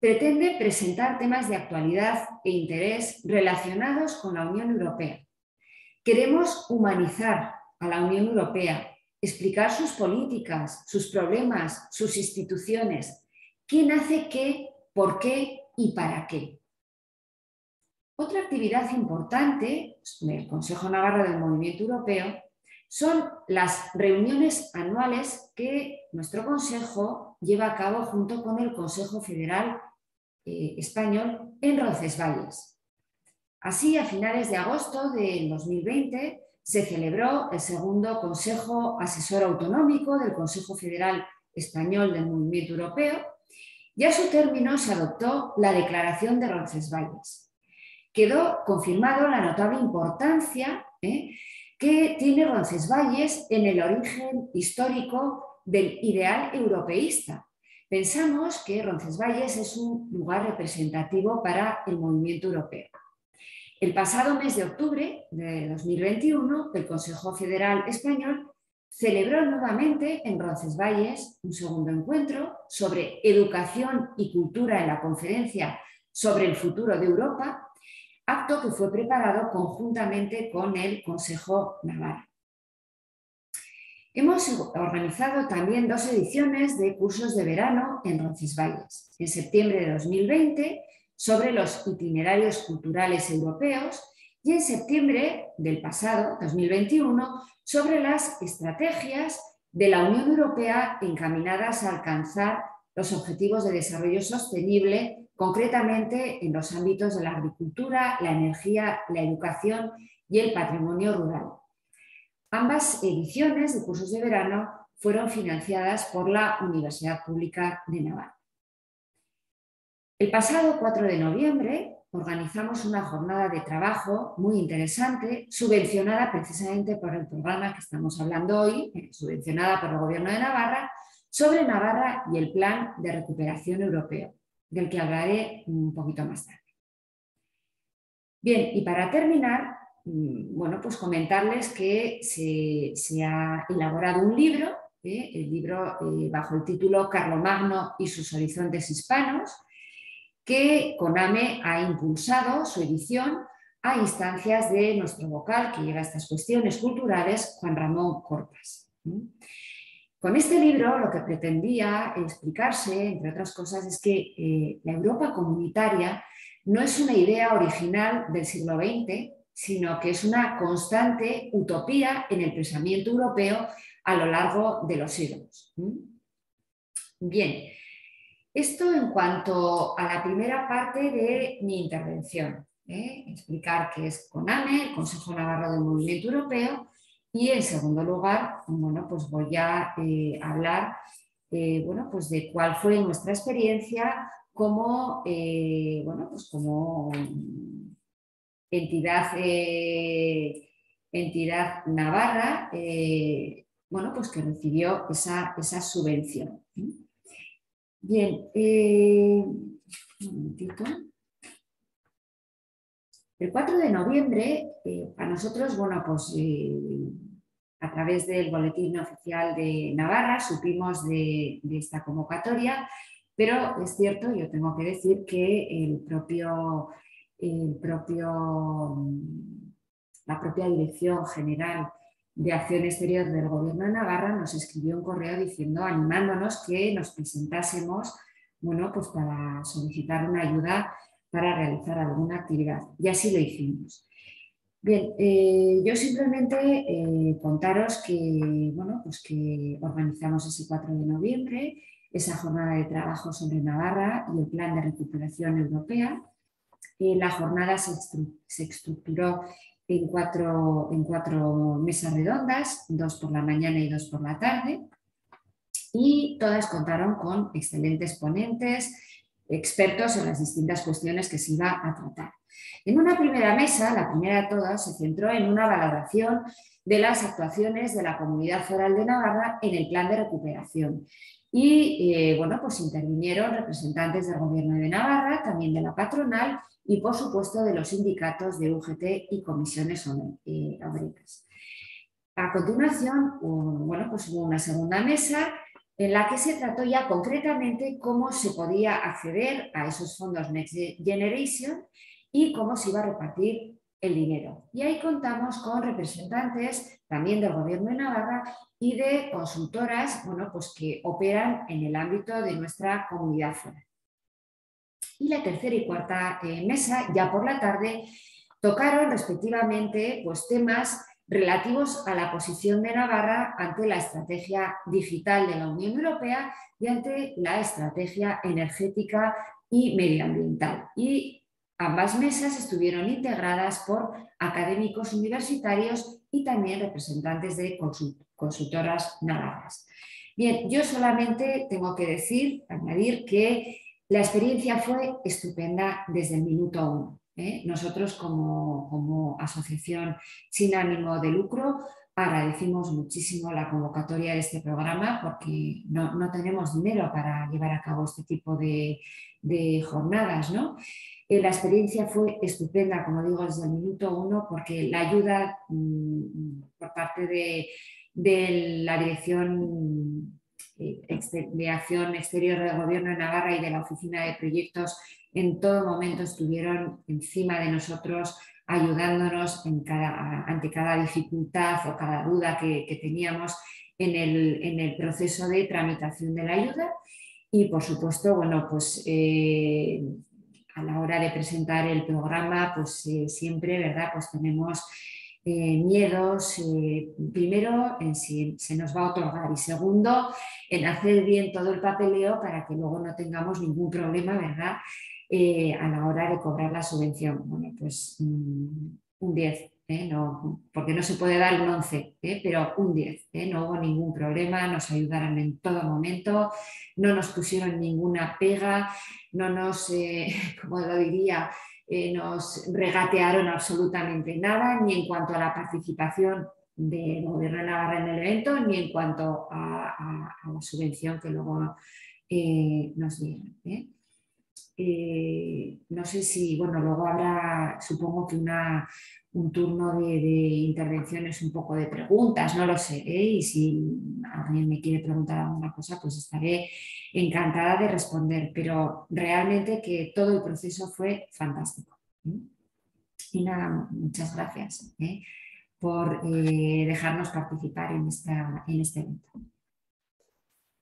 Speaker 4: pretende presentar temas de actualidad e interés relacionados con la Unión Europea. Queremos humanizar a la Unión Europea, explicar sus políticas, sus problemas, sus instituciones, quién hace qué, por qué y para qué. Otra actividad importante del Consejo Navarro del Movimiento Europeo son las reuniones anuales que nuestro Consejo lleva a cabo junto con el Consejo Federal eh, Español en Roncesvalles. Así, a finales de agosto de 2020 se celebró el segundo Consejo Asesor Autonómico del Consejo Federal Español del Movimiento Europeo y a su término se adoptó la Declaración de Roncesvalles. Quedó confirmado la notable importancia ¿eh? que tiene Roncesvalles en el origen histórico del ideal europeísta, Pensamos que Roncesvalles es un lugar representativo para el movimiento europeo. El pasado mes de octubre de 2021, el Consejo Federal Español celebró nuevamente en Roncesvalles un segundo encuentro sobre educación y cultura en la conferencia sobre el futuro de Europa, acto que fue preparado conjuntamente con el Consejo Navarro. Hemos organizado también dos ediciones de cursos de verano en Roncesvalles. En septiembre de 2020 sobre los itinerarios culturales europeos y en septiembre del pasado, 2021, sobre las estrategias de la Unión Europea encaminadas a alcanzar los objetivos de desarrollo sostenible, concretamente en los ámbitos de la agricultura, la energía, la educación y el patrimonio rural. Ambas ediciones de cursos de verano fueron financiadas por la Universidad Pública de Navarra. El pasado 4 de noviembre organizamos una jornada de trabajo muy interesante, subvencionada precisamente por el programa que estamos hablando hoy, eh, subvencionada por el Gobierno de Navarra, sobre Navarra y el Plan de Recuperación Europeo, del que hablaré un poquito más tarde. Bien, y para terminar, Mm, bueno, pues comentarles que se, ha elaborado un libro, ¿eh? el libro eh, bajo el título Carlomagno y sus horizontes hispanos, que CONAME ha impulsado su edición a instancias de nuestro vocal que lleva estas cuestiones culturales, Juan Ramón Corpas. Con este libro lo que pretendía explicarse, entre otras cosas, es que eh, la Europa comunitaria no es una idea original del siglo XX, sino que es una constante utopía en el pensamiento europeo a lo largo de los siglos. Bien, esto en cuanto a la primera parte de mi intervención, ¿eh? explicar qué es CONAME, el Consejo Navarro del Movimiento Europeo, y en segundo lugar, bueno, pues voy a eh, hablar eh, bueno, pues de cuál fue nuestra experiencia como, bueno, pues como entidad, entidad navarra, bueno, pues que recibió esa, subvención. Bien, eh, un El 4 de noviembre, a nosotros, bueno, pues a través del boletín oficial de Navarra supimos de, de, esta convocatoria, pero es cierto, yo tengo que decir que el propio el propio, la propia Dirección General de Acción Exterior del Gobierno de Navarra nos escribió un correo diciendo, animándonos que nos presentásemos bueno, pues para solicitar una ayuda para realizar alguna actividad. Y así lo hicimos. Bien, eh, yo simplemente eh, contaros que, bueno, pues que organizamos ese 4 de noviembre esa jornada de trabajo sobre Navarra y el Plan de Recuperación Europea, la jornada se, estructuró en cuatro, en cuatro mesas redondas, dos por la mañana y dos por la tarde, y todas contaron con excelentes ponentes, expertos en las distintas cuestiones que se iba a tratar. En una primera mesa, la primera de todas, se centró en una valoración de las actuaciones de la Comunidad Foral de Navarra en el plan de recuperación. Y eh, bueno, pues intervinieron representantes del Gobierno de Navarra, también de la patronal y por supuesto de los sindicatos de UGT y comisiones eh, obreras. A continuación, bueno, pues hubo una segunda mesa en la que se trató ya concretamente cómo se podía acceder a esos fondos Next Generation y cómo se iba a repartir el dinero. Y ahí contamos con representantes también del Gobierno de Navarra y de consultoras bueno, pues que operan en el ámbito de nuestra comunidad foral y la tercera y cuarta eh, mesa, ya por la tarde, tocaron respectivamente pues, temas relativos a la posición de Navarra ante la estrategia digital de la Unión Europea y ante la estrategia energética y medioambiental. Y ambas mesas estuvieron integradas por académicos universitarios y también representantes de consultoras navarras. Bien, yo solamente tengo que decir, añadir que la experiencia fue estupenda desde el minuto uno. ¿eh? Nosotros como, asociación sin ánimo de lucro agradecimos muchísimo la convocatoria de este programa porque no, tenemos dinero para llevar a cabo este tipo de, jornadas. Eh, la experiencia fue estupenda, como digo, desde el minuto uno, porque la ayuda mm, por parte de, la Dirección de Acción Exterior del Gobierno de Navarra y de la Oficina de Proyectos en todo momento estuvieron encima de nosotros ayudándonos ante cada dificultad o cada duda que, teníamos en el, proceso de tramitación de la ayuda. Y por supuesto, bueno, pues eh, a la hora de presentar el programa, pues eh, siempre, ¿verdad? Pues tenemos eh, miedos, primero en si se nos va a otorgar y segundo en hacer bien todo el papeleo para que luego no tengamos ningún problema, ¿verdad? Eh, a la hora de cobrar la subvención. Bueno, pues mm, un 10, ¿eh? no, porque no se puede dar un 11, ¿eh? pero un 10. No hubo ningún problema, nos ayudaron en todo momento, no nos pusieron ninguna pega, no nos, como lo diría, nos regatearon absolutamente nada, ni en cuanto a la participación del Gobierno de Navarra en el evento, ni en cuanto a, la subvención que luego nos dieron. Eh, no sé si, bueno, luego habrá, supongo que una, un turno de, intervenciones, un poco de preguntas, no lo sé. ¿eh? Y si alguien me quiere preguntar alguna cosa, pues estaré encantada de responder. Pero realmente que todo el proceso fue fantástico. ¿eh? Y nada, muchas gracias por dejarnos participar en, esta, en este evento.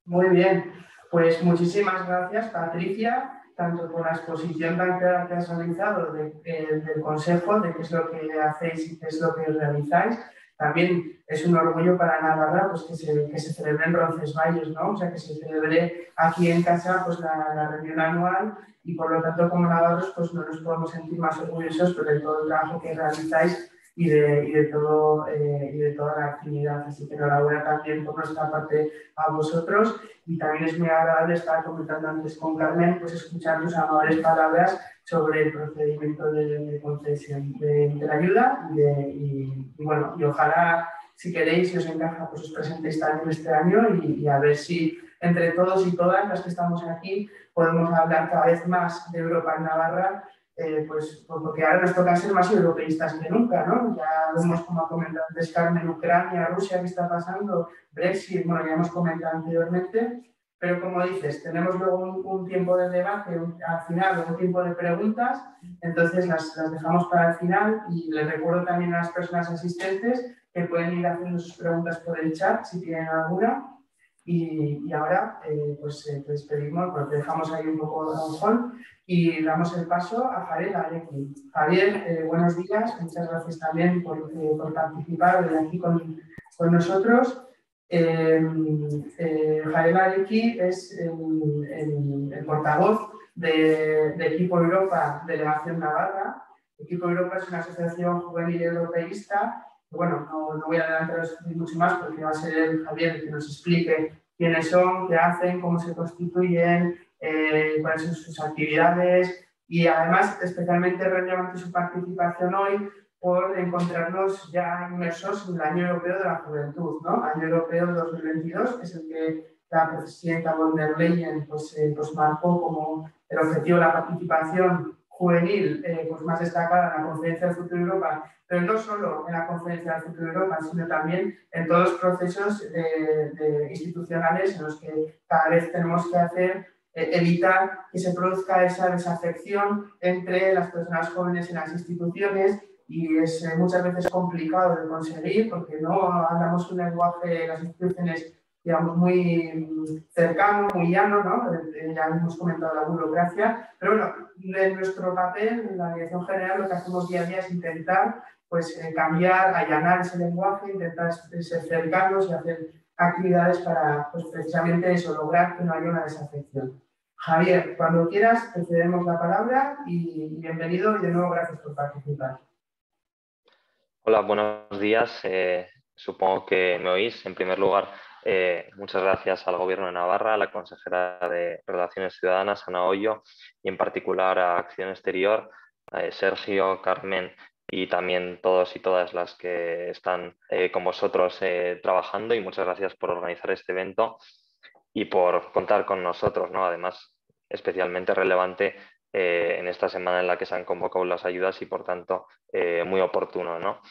Speaker 1: Muy bien, pues muchísimas gracias, Patricia tanto por la exposición tan clara que has realizado del Consejo, de qué es lo que hacéis y qué es lo que realizáis. También es un orgullo para Navarra pues, que, se, que se celebre en Roncesvalles, ¿no? o sea, que se celebre aquí en casa pues, la, la reunión anual y por lo tanto como navarros pues, no nos podemos sentir más orgullosos de todo el trabajo que realizáis y de, y de, todo, eh, y de toda la actividad. Así que enhorabuena también por nuestra parte a vosotros y también es muy agradable estar comentando antes con Carmen, pues escuchar tus amables palabras sobre el procedimiento de, concesión de, la ayuda y, bueno, y ojalá si queréis, si os encaja, pues os presentéis también este año y, y a ver si entre todos y todas las que estamos aquí podemos hablar cada vez más de Europa en Navarra eh, pues, pues, porque ahora nos toca ser más europeístas que nunca, ¿no? Ya vemos, como ha comentado antes Carmen, Ucrania, Rusia, qué está pasando, Brexit, bueno, ya hemos comentado anteriormente, pero como dices, tenemos luego un, tiempo de debate, al final un tiempo de preguntas, entonces las, las, dejamos para el final y les recuerdo también a las personas asistentes que pueden ir haciendo sus preguntas por el chat si tienen alguna. Y, ahora, eh, pues eh, te despedimos, pues dejamos ahí un poco de Juan y damos el paso a Javier Arequi. Javier, eh, buenos días, muchas gracias también por, eh, por participar aquí con, con nosotros. Eh, Javier Arequi es el, el, portavoz de, de, Equipo Europa Delegación Navarra. Equipo Europa es una asociación juvenil europeísta. Bueno, no, no voy a adelantaros mucho más porque va a ser Javier el que nos explique quiénes son, qué hacen, cómo se constituyen, eh, cuáles son sus actividades y además especialmente relevante su participación hoy por encontrarnos ya inmersos en el Año Europeo de la Juventud, ¿no? Año Europeo 2022, que es el que la presidenta von der Leyen pues, eh, pues marcó como el objetivo de la participación juvenil eh, pues más destacada en la Conferencia del Futuro Europa, pero no solo en la Conferencia del Futuro Europa, sino también en todos los procesos institucionales en los que cada vez tenemos que hacer eh, evitar que se produzca esa desafección entre las personas jóvenes y las instituciones y es eh, muchas veces complicado de conseguir porque no hablamos un lenguaje las instituciones digamos muy cercano, muy llano, ¿no? Eh, ya hemos comentado la burocracia, pero bueno, en nuestro papel, en la dirección general, lo que hacemos día a día es intentar pues, cambiar, allanar ese lenguaje, intentar ser cercanos y hacer actividades para pues, precisamente eso, lograr que no haya una desafección. Javier, cuando quieras, te cedemos la palabra y bienvenido y de nuevo gracias por participar.
Speaker 5: Hola, buenos días. Eh, supongo que me oís. En primer lugar, eh, muchas gracias al Gobierno de Navarra, a la consejera de Relaciones Ciudadanas, Ana Hoyo, y en particular a Acción Exterior, a Sergio, Carmen y también todos y todas las que están eh, con vosotros eh, trabajando y muchas gracias por organizar este evento y por contar con nosotros, ¿no? Además, especialmente relevante eh, en esta semana en la que se han convocado las ayudas y por tanto muy oportuno, ¿no?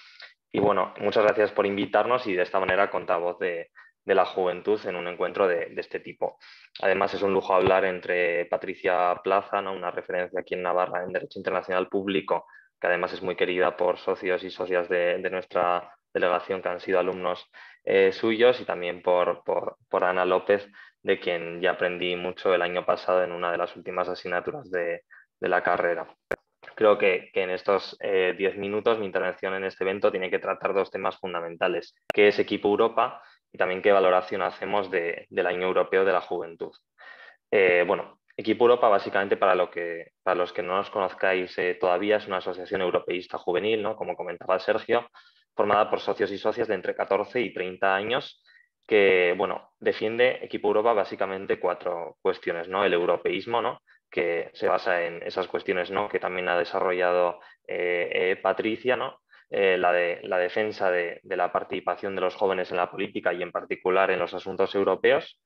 Speaker 5: Y bueno, muchas gracias por invitarnos y de esta manera contar voz de, de la juventud en un encuentro de, este tipo. Además, es un lujo hablar entre Patricia Plaza, una referencia aquí en Navarra en Derecho Internacional Público, que además es muy querida por socios y socias de, nuestra delegación que han sido alumnos eh, suyos, y también por, por, Ana López, de quien ya aprendí mucho el año pasado en una de las últimas asignaturas de, la carrera. Creo que, en estos 10 eh, minutos mi intervención en este evento tiene que tratar dos temas fundamentales, que es Equipo Europa y también qué valoración hacemos del Año Europeo de la Juventud. Eh, bueno, Equipo Europa, básicamente, para, lo que, para los que no nos conozcáis eh, todavía, es una asociación europeísta juvenil, ¿no? como comentaba Sergio, formada por socios y socias de entre 14 y 30 años, que bueno, defiende Equipo Europa básicamente cuatro cuestiones, ¿no? El europeísmo, ¿no? que se basa en esas cuestiones ¿no? que también ha desarrollado eh, Patricia, ¿no? Eh, la, de, la defensa de, la participación de los jóvenes en la política y en particular en los asuntos europeos,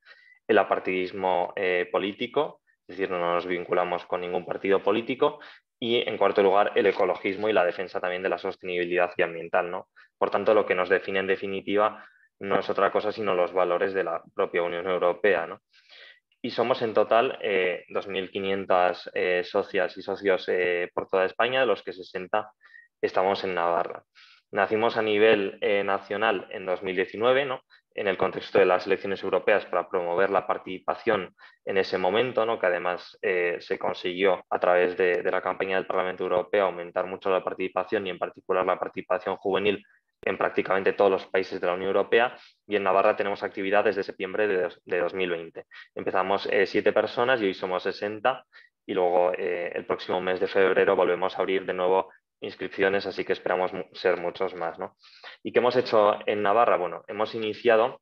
Speaker 5: el apartidismo eh, político, es decir, no nos vinculamos con ningún partido político, y en cuarto lugar, el ecologismo y la defensa también de la sostenibilidad ambiental. ¿no? Por tanto, lo que nos define en definitiva no es otra cosa sino los valores de la propia Unión Europea. Y somos en total 2.500 eh, socias y socios por toda España, de los que 60 estamos en Navarra. Nacimos a nivel eh, nacional en 2019, ¿no? en el contexto de las elecciones europeas para promover la participación en ese momento, ¿no? que además eh, se consiguió a través de, la campaña del Parlamento Europeo aumentar mucho la participación y en particular la participación juvenil en prácticamente todos los países de la Unión Europea y en Navarra tenemos actividad desde septiembre de, 2020. Empezamos eh, siete personas y hoy somos 60 y luego el próximo mes de febrero volvemos a abrir de nuevo inscripciones, así que esperamos ser muchos más. ¿no? ¿Y qué hemos hecho en Navarra? Bueno, hemos iniciado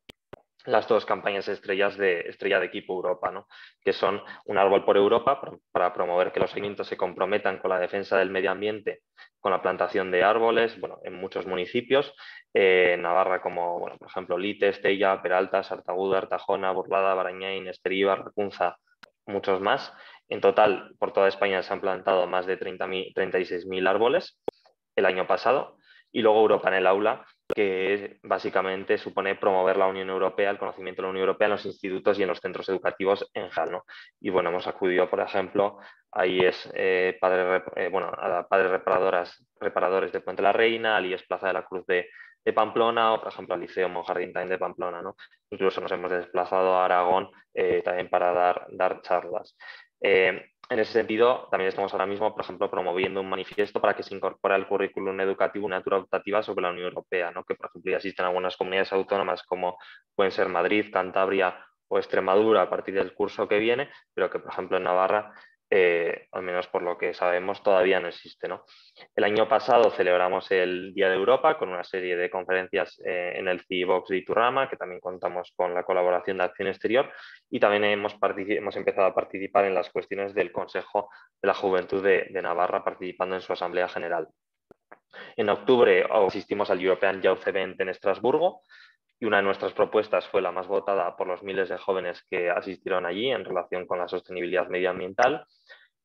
Speaker 5: las dos campañas estrellas de Estrella de Equipo Europa, ¿no? que son un árbol por Europa para, promover que los ayuntamientos se comprometan con la defensa del medio ambiente, con la plantación de árboles bueno, en muchos municipios, eh, Navarra como bueno, por ejemplo Lite, Estella, Peralta, Sartaguda, Artajona, Burlada, Barañain, Esteriba, Racunza, muchos más. En total, por toda España se han plantado más de 36.000 árboles el año pasado. Y luego Europa en el aula, que básicamente supone promover la Unión Europea, el conocimiento de la Unión Europea en los institutos y en los centros educativos en general. Y bueno, hemos acudido, por ejemplo, ahí es eh, padre, eh, bueno, a padres reparadoras, reparadores de Puente la Reina, allí es Plaza de la Cruz de, Pamplona o, por ejemplo, al Liceo Monjardín también de Pamplona. ¿no? Incluso nos hemos desplazado a Aragón eh, también para dar, dar charlas. Eh, en ese sentido, también estamos ahora mismo, por ejemplo, promoviendo un manifiesto para que se incorpore al currículum educativo una natura optativa sobre la Unión Europea, ¿no? que, por ejemplo, ya existen algunas comunidades autónomas como pueden ser Madrid, Cantabria o Extremadura a partir del curso que viene, pero que, por ejemplo, en Navarra eh, al menos por lo que sabemos, todavía no existe. ¿no? El año pasado celebramos el Día de Europa con una serie de conferencias eh, en el CIBOX de Iturrama, que también contamos con la colaboración de Acción Exterior, y también hemos, hemos empezado a participar en las cuestiones del Consejo de la Juventud de, de Navarra, participando en su Asamblea General. En octubre asistimos al European Youth Event en Estrasburgo, y una de nuestras propuestas fue la más votada por los miles de jóvenes que asistieron allí en relación con la sostenibilidad medioambiental.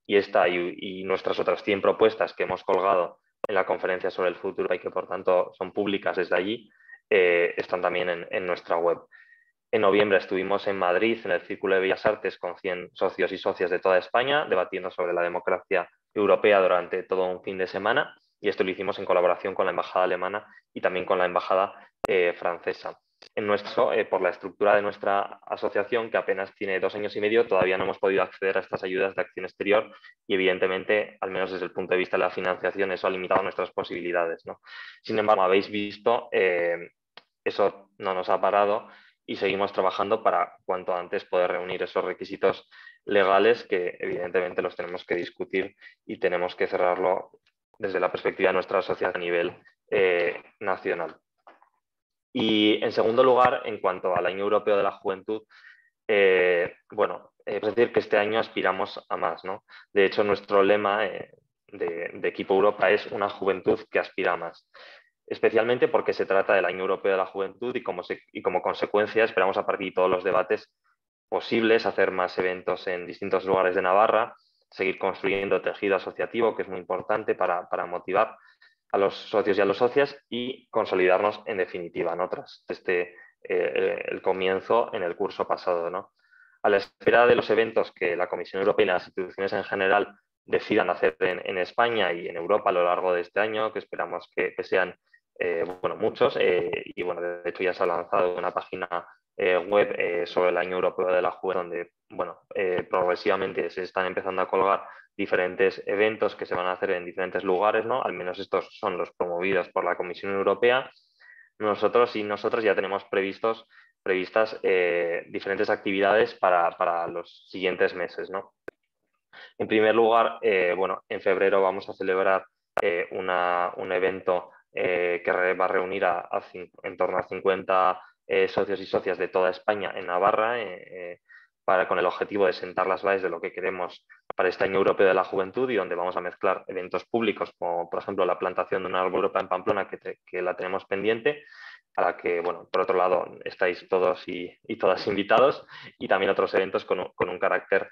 Speaker 5: Y esta y, nuestras otras 100 propuestas que hemos colgado en la conferencia sobre el futuro y que por tanto son públicas desde allí, eh, están también en, nuestra web. En noviembre estuvimos en Madrid en el Círculo de Bellas Artes con 100 socios y socias de toda España debatiendo sobre la democracia europea durante todo un fin de semana y esto lo hicimos en colaboración con la Embajada Alemana y también con la Embajada eh, francesa en nuestro, eh, por la estructura de nuestra asociación, que apenas tiene dos años y medio, todavía no hemos podido acceder a estas ayudas de acción exterior y evidentemente, al menos desde el punto de vista de la financiación, eso ha limitado nuestras posibilidades. Sin embargo, habéis visto, eh, eso no nos ha parado y seguimos trabajando para cuanto antes poder reunir esos requisitos legales que evidentemente los tenemos que discutir y tenemos que cerrarlo desde la perspectiva de nuestra sociedad a nivel nacional. Y en segundo lugar, en cuanto al Año Europeo de la Juventud, eh, bueno, es decir que este año aspiramos a más. ¿no? De hecho, nuestro lema, eh, Equipo Europa es una juventud que aspira más especialmente porque se trata del Año Europeo de la Juventud y como, y como consecuencia esperamos a partir de todos los debates posibles hacer más eventos en distintos lugares de Navarra, seguir construyendo tejido asociativo, que es muy importante para, motivar a los socios y a las socias y consolidarnos en definitiva, ¿no? tras este, eh, el comienzo en el curso pasado. ¿no? A la espera de los eventos que la Comisión Europea y las instituciones en general decidan hacer en, España y en Europa a lo largo de este año, que esperamos que, sean eh, bueno, muchos, eh, y bueno, de hecho ya se ha lanzado una página web sobre el Año Europeo de la Juventud, donde, bueno, progresivamente se están empezando a colgar diferentes eventos que se van a hacer en diferentes lugares, ¿no? Al menos estos son los promovidos por la Comisión Europea. Nosotros y nosotros ya tenemos previstos, previstas diferentes actividades para, para, los siguientes meses, ¿no? En primer lugar, bueno, en febrero vamos a celebrar una, un evento eh, que va a reunir a, en torno a 50 eh, socios y socias de toda España en Navarra eh, para, con el objetivo de sentar las bases de lo que queremos para este año europeo de la juventud y donde vamos a mezclar eventos públicos como por ejemplo la plantación de un árbol europeo en Pamplona que, la tenemos pendiente a la que, bueno, por otro lado estáis todos y, todas invitados y también otros eventos con, con un carácter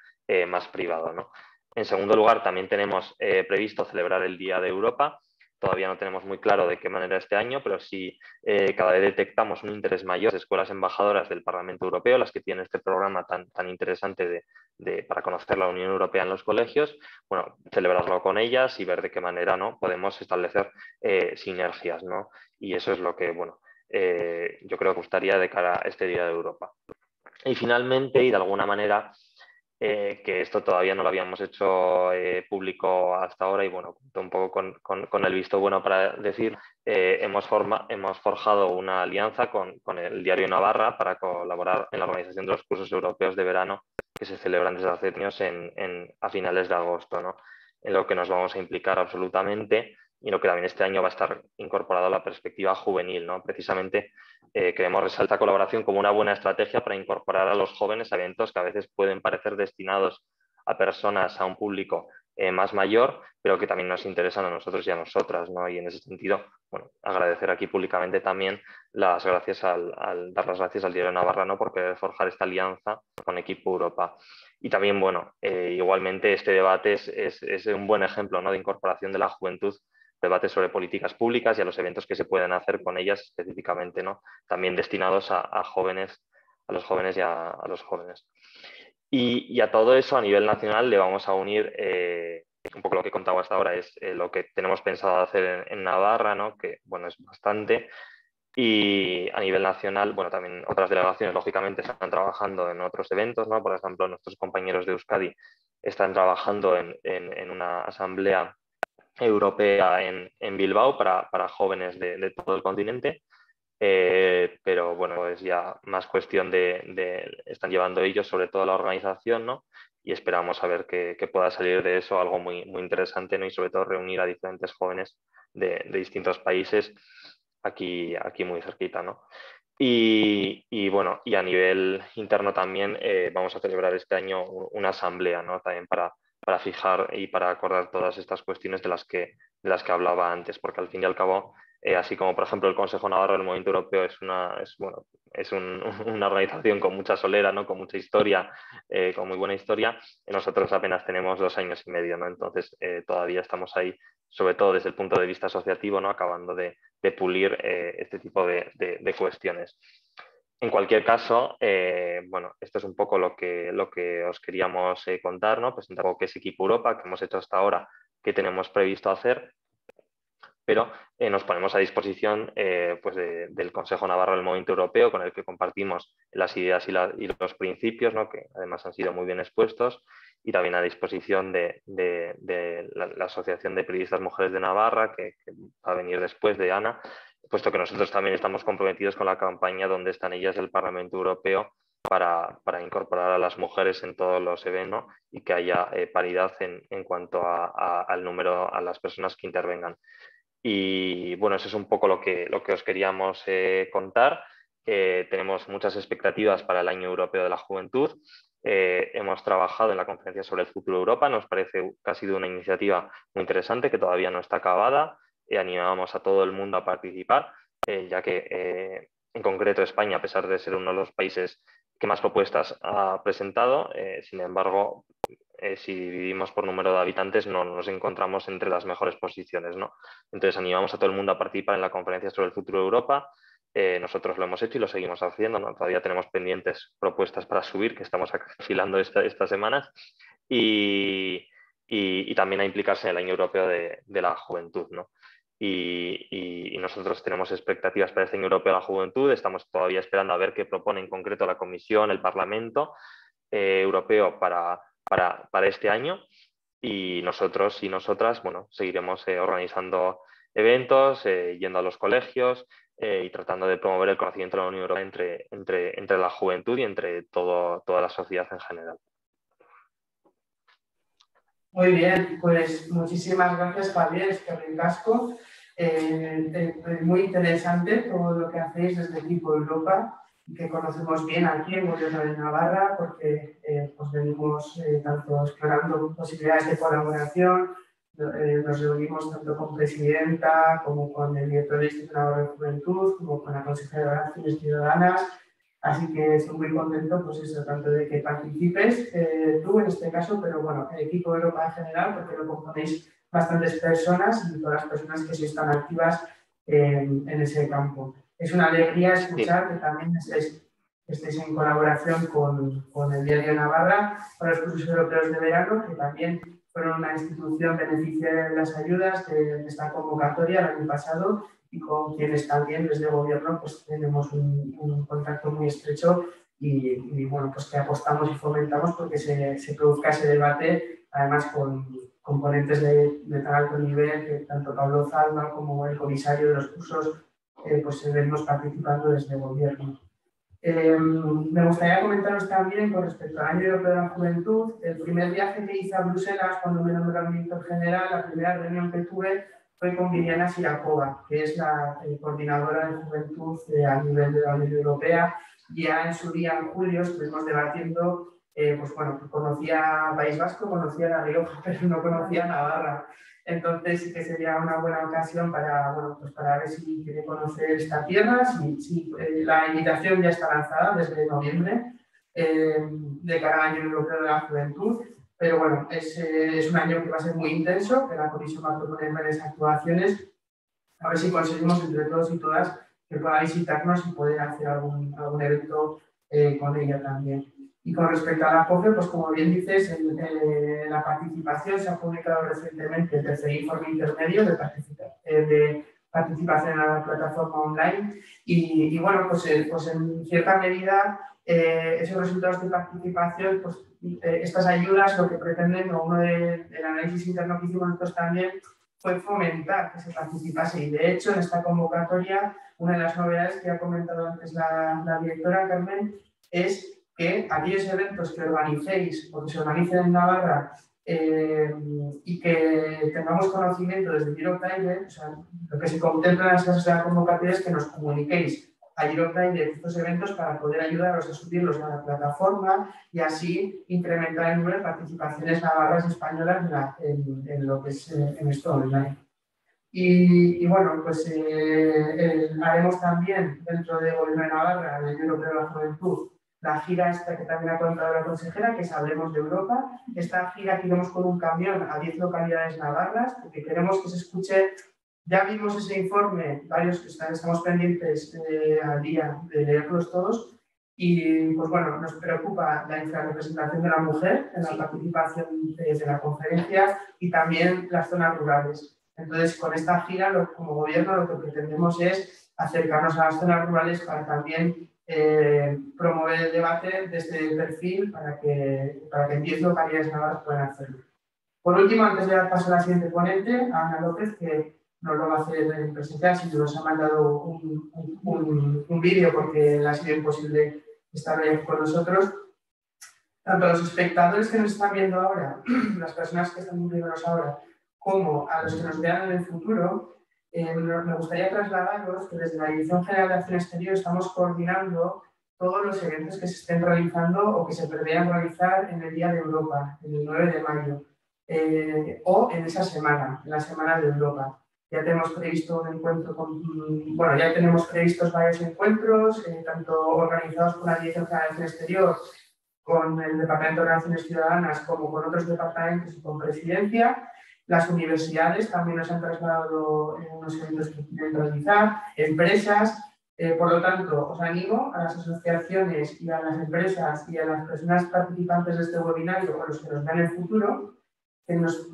Speaker 5: más privado. ¿no? En segundo lugar, también tenemos previsto celebrar el Día de Europa, Todavía no tenemos muy claro de qué manera este año, pero si eh, cada vez detectamos un interés mayor de escuelas embajadoras del Parlamento Europeo, las que tienen este programa tan, tan interesante de, para conocer la Unión Europea en los colegios, bueno, celebrarlo con ellas y ver de qué manera ¿no? podemos establecer eh, sinergias. ¿no? Y eso es lo que, bueno, eh, yo creo que gustaría de cara a este Día de Europa. Y finalmente, y de alguna manera, eh, que esto todavía no lo habíamos hecho eh, público hasta ahora y bueno, un poco con, el visto bueno para decir, eh, hemos, hemos forjado una alianza con, el diario Navarra para colaborar en la organización de los cursos europeos de verano que se celebran desde hace años en, a finales de agosto, ¿no? en lo que nos vamos a implicar absolutamente y lo que también este año va a estar incorporado a la perspectiva juvenil. ¿no? Precisamente eh, queremos resaltar colaboración como una buena estrategia para incorporar a los jóvenes a eventos que a veces pueden parecer destinados a personas, a un público eh, más mayor, pero que también nos interesan a nosotros y a nosotras. ¿no? Y en ese sentido, bueno, agradecer aquí públicamente también las gracias al, dar las gracias al Diario Navarra ¿no? por querer forjar esta alianza con Equipo Europa. Y también, bueno, eh, igualmente este debate es, es, es, un buen ejemplo ¿no? de incorporación de la juventud debates sobre políticas públicas y a los eventos que se pueden hacer con ellas específicamente, ¿no? También destinados a, jóvenes, a los jóvenes y a, los jóvenes. Y, a todo eso a nivel nacional le vamos a unir eh, un poco lo que contaba hasta ahora, es eh, lo que tenemos pensado hacer en, Navarra, ¿no? que bueno, es bastante. Y a nivel nacional, bueno, también otras delegaciones, lógicamente, están trabajando en otros eventos, ¿no? Por ejemplo, nuestros compañeros de Euskadi están trabajando en, en una asamblea europea en, Bilbao para, jóvenes de, todo el continente. Eh, pero bueno, es ya más cuestión de, están llevando ellos sobre todo la organización, ¿no? Y esperamos a ver que, pueda salir de eso algo muy, muy interesante, ¿no? Y sobre todo reunir a diferentes jóvenes de, distintos países aquí, aquí muy cerquita, ¿no? Y, bueno, y a nivel interno también eh, vamos a celebrar este año una asamblea, ¿no? También para, para fijar y para acordar todas estas cuestiones de las que, de las que hablaba antes, porque al fin y al cabo, eh, así como por ejemplo el Consejo Navarro del Movimiento Europeo es una, es, bueno, es una organización con mucha solera, ¿no? con mucha historia, eh, con muy buena historia, nosotros apenas tenemos dos años y medio, ¿no? entonces eh, todavía estamos ahí, sobre todo desde el punto de vista asociativo, ¿no? acabando de, pulir este tipo de, de cuestiones. En cualquier caso, eh, bueno, esto es un poco lo que, lo que os queríamos eh, contar, ¿no? Presentar algo que es Equipo Europa, que hemos hecho hasta ahora, que tenemos previsto hacer, pero eh, nos ponemos a disposición pues del Consejo Navarro del Movimiento Europeo, con el que compartimos las ideas y, los principios, ¿no? que además han sido muy bien expuestos, y también a disposición de, la, Asociación de Periodistas Mujeres de Navarra, que va a venir después de Ana, puesto que nosotros también estamos comprometidos con la campaña donde están ellas del Parlamento Europeo para, incorporar a las mujeres en todos los eventos y que haya eh, paridad en, cuanto al número, a las personas que intervengan. Y bueno, eso es un poco lo que, lo que os queríamos eh, contar. tenemos muchas expectativas para el Año Europeo de la Juventud. eh, hemos trabajado en la conferencia sobre el futuro de Europa. Nos parece que ha sido una iniciativa muy interesante que todavía no está acabada. Y animamos a todo el mundo a participar, ya que en concreto España, a pesar de ser uno de los países que más propuestas ha presentado, sin embargo, si dividimos por número de habitantes, no nos encontramos entre las mejores posiciones. ¿no? Entonces, animamos a todo el mundo a participar en la conferencia sobre el futuro de Europa. Eh, nosotros lo hemos hecho y lo seguimos haciendo. Todavía tenemos pendientes propuestas para subir que estamos afilando estas semanas. Y, también a implicarse en el año europeo de, la juventud. Y, nosotros tenemos expectativas para este año europeo de la juventud. Estamos todavía esperando a ver qué propone en concreto la Comisión, el Parlamento eh, Europeo para, para, este año. Y nosotros y nosotras, bueno, seguiremos eh, organizando eventos, yendo a los colegios, eh, y tratando de promover el conocimiento de la Unión Europea entre, entre, entre la juventud y entre todo, toda la sociedad en general.
Speaker 1: Muy bien, pues muchísimas gracias Javier, es que. Eh, eh, muy interesante todo lo que hacéis desde Equipo Europa, que conocemos bien aquí en Gobierno de Navarra, porque pues venimos tanto explorando posibilidades de colaboración, eh, nos reunimos tanto con presidenta como con el director del Instituto de Juventud, como con la consejera de Relaciones Ciudadanas. Así que estoy muy contento, pues eso, tanto de que participes eh, tú en este caso, pero bueno, el equipo Europa en general, porque lo componéis bastantes personas y todas las personas que sí están activas en, en ese campo. Es una alegría escuchar que también estéis, estéis en colaboración con, con, el Diario Navarra para los cursos europeos de verano, que también fueron una institución beneficiaria de las ayudas de esta convocatoria el año pasado y con quienes también desde el gobierno pues tenemos un, contacto muy estrecho y, bueno, pues que apostamos y fomentamos porque se, se produzca ese debate, además con componentes de, de, tan alto nivel que tanto Pablo Zalma como el comisario de los cursos eh, pues seguiremos participando desde el gobierno. Eh, me gustaría comentaros también con respecto al año europeo de la juventud, el primer viaje que hice a Bruselas cuando me nombraron director general, la primera reunión que tuve fue con Viviana Sirakova, que es la eh, coordinadora de juventud eh, a nivel de la Unión Europea. Ya en su día, en julio, estuvimos debatiendo, pues bueno, conocía País Vasco, conocía La Rioja, pero no conocía Navarra. Entonces sí que sería una buena ocasión para, bueno, pues para ver si quiere conocer esta tierra. Si, eh, la invitación ya está lanzada desde noviembre eh, de cara al año europeo de la juventud. Pero bueno, es, eh, es, un año que va a ser muy intenso, que la Comisión va a proponer varias actuaciones. A ver si conseguimos entre todos y todas que pueda visitarnos y poder hacer algún, algún evento con ella también. Y con respecto a la COFE, pues como bien dices, eh, la participación se ha publicado recientemente el tercer informe intermedio de, eh, de participación en la plataforma online. Y, y bueno, pues, eh, pues, en cierta medida esos resultados de participación, pues estas ayudas lo que pretenden, o uno del análisis interno que hicimos nosotros también, fue fomentar que se participase. Y de hecho en esta convocatoria una de las novedades que ha comentado antes la, la directora Carmen es que aquellos eventos que organicéis o que se organicen en Navarra eh, y que tengamos conocimiento desde Direct, o sea, lo que se contempla en estas convocatorias es que nos comuniquéis a Direct estos eventos para poder ayudaros a subirlos a la plataforma y así incrementar el número de participaciones navarras y españolas en, lo que es eh, en esto online. Y, bueno, pues eh, haremos también dentro de Gobierno de Navarra, el Europeo de la Juventud, la gira esta que también ha contado la consejera, que sabremos de Europa. Esta gira que iremos con un camión a 10 localidades navarras, porque queremos que se escuche. Ya vimos ese informe, varios que estamos pendientes eh, al día de leerlos todos, y pues bueno, nos preocupa la infrarrepresentación de la mujer en la participación de, la conferencia y también las zonas rurales. Entonces, con esta gira, como gobierno, lo que pretendemos es acercarnos a las zonas rurales para también eh, promover el debate de este perfil para que, para que 10 localidades navarras puedan hacerlo. Por último, antes de dar paso a la siguiente ponente, a Ana López, que no lo va a hacer en presencial, sino nos ha mandado un, un, un vídeo porque le ha sido imposible estar con nosotros. Tanto a los espectadores que nos están viendo ahora, las personas que están viéndonos ahora, como a los que nos vean en el futuro, eh, me gustaría trasladaros que desde la Dirección General de Acción Exterior estamos coordinando todos los eventos que se estén realizando o que se prevean realizar en el Día de Europa, el 9 de mayo, eh, o en esa semana, en la Semana de Europa. Ya tenemos previsto un encuentro con, bueno, ya tenemos previstos varios encuentros, eh, tanto organizados por la Dirección General de Exterior, con el Departamento de Relaciones Ciudadanas, como con otros departamentos y con Presidencia. Las universidades también nos han trasladado en unos eventos que quieren realizar, empresas. Eh, por lo tanto, os animo a las asociaciones y a las empresas y a las personas participantes de este webinario o los que nos dan en el futuro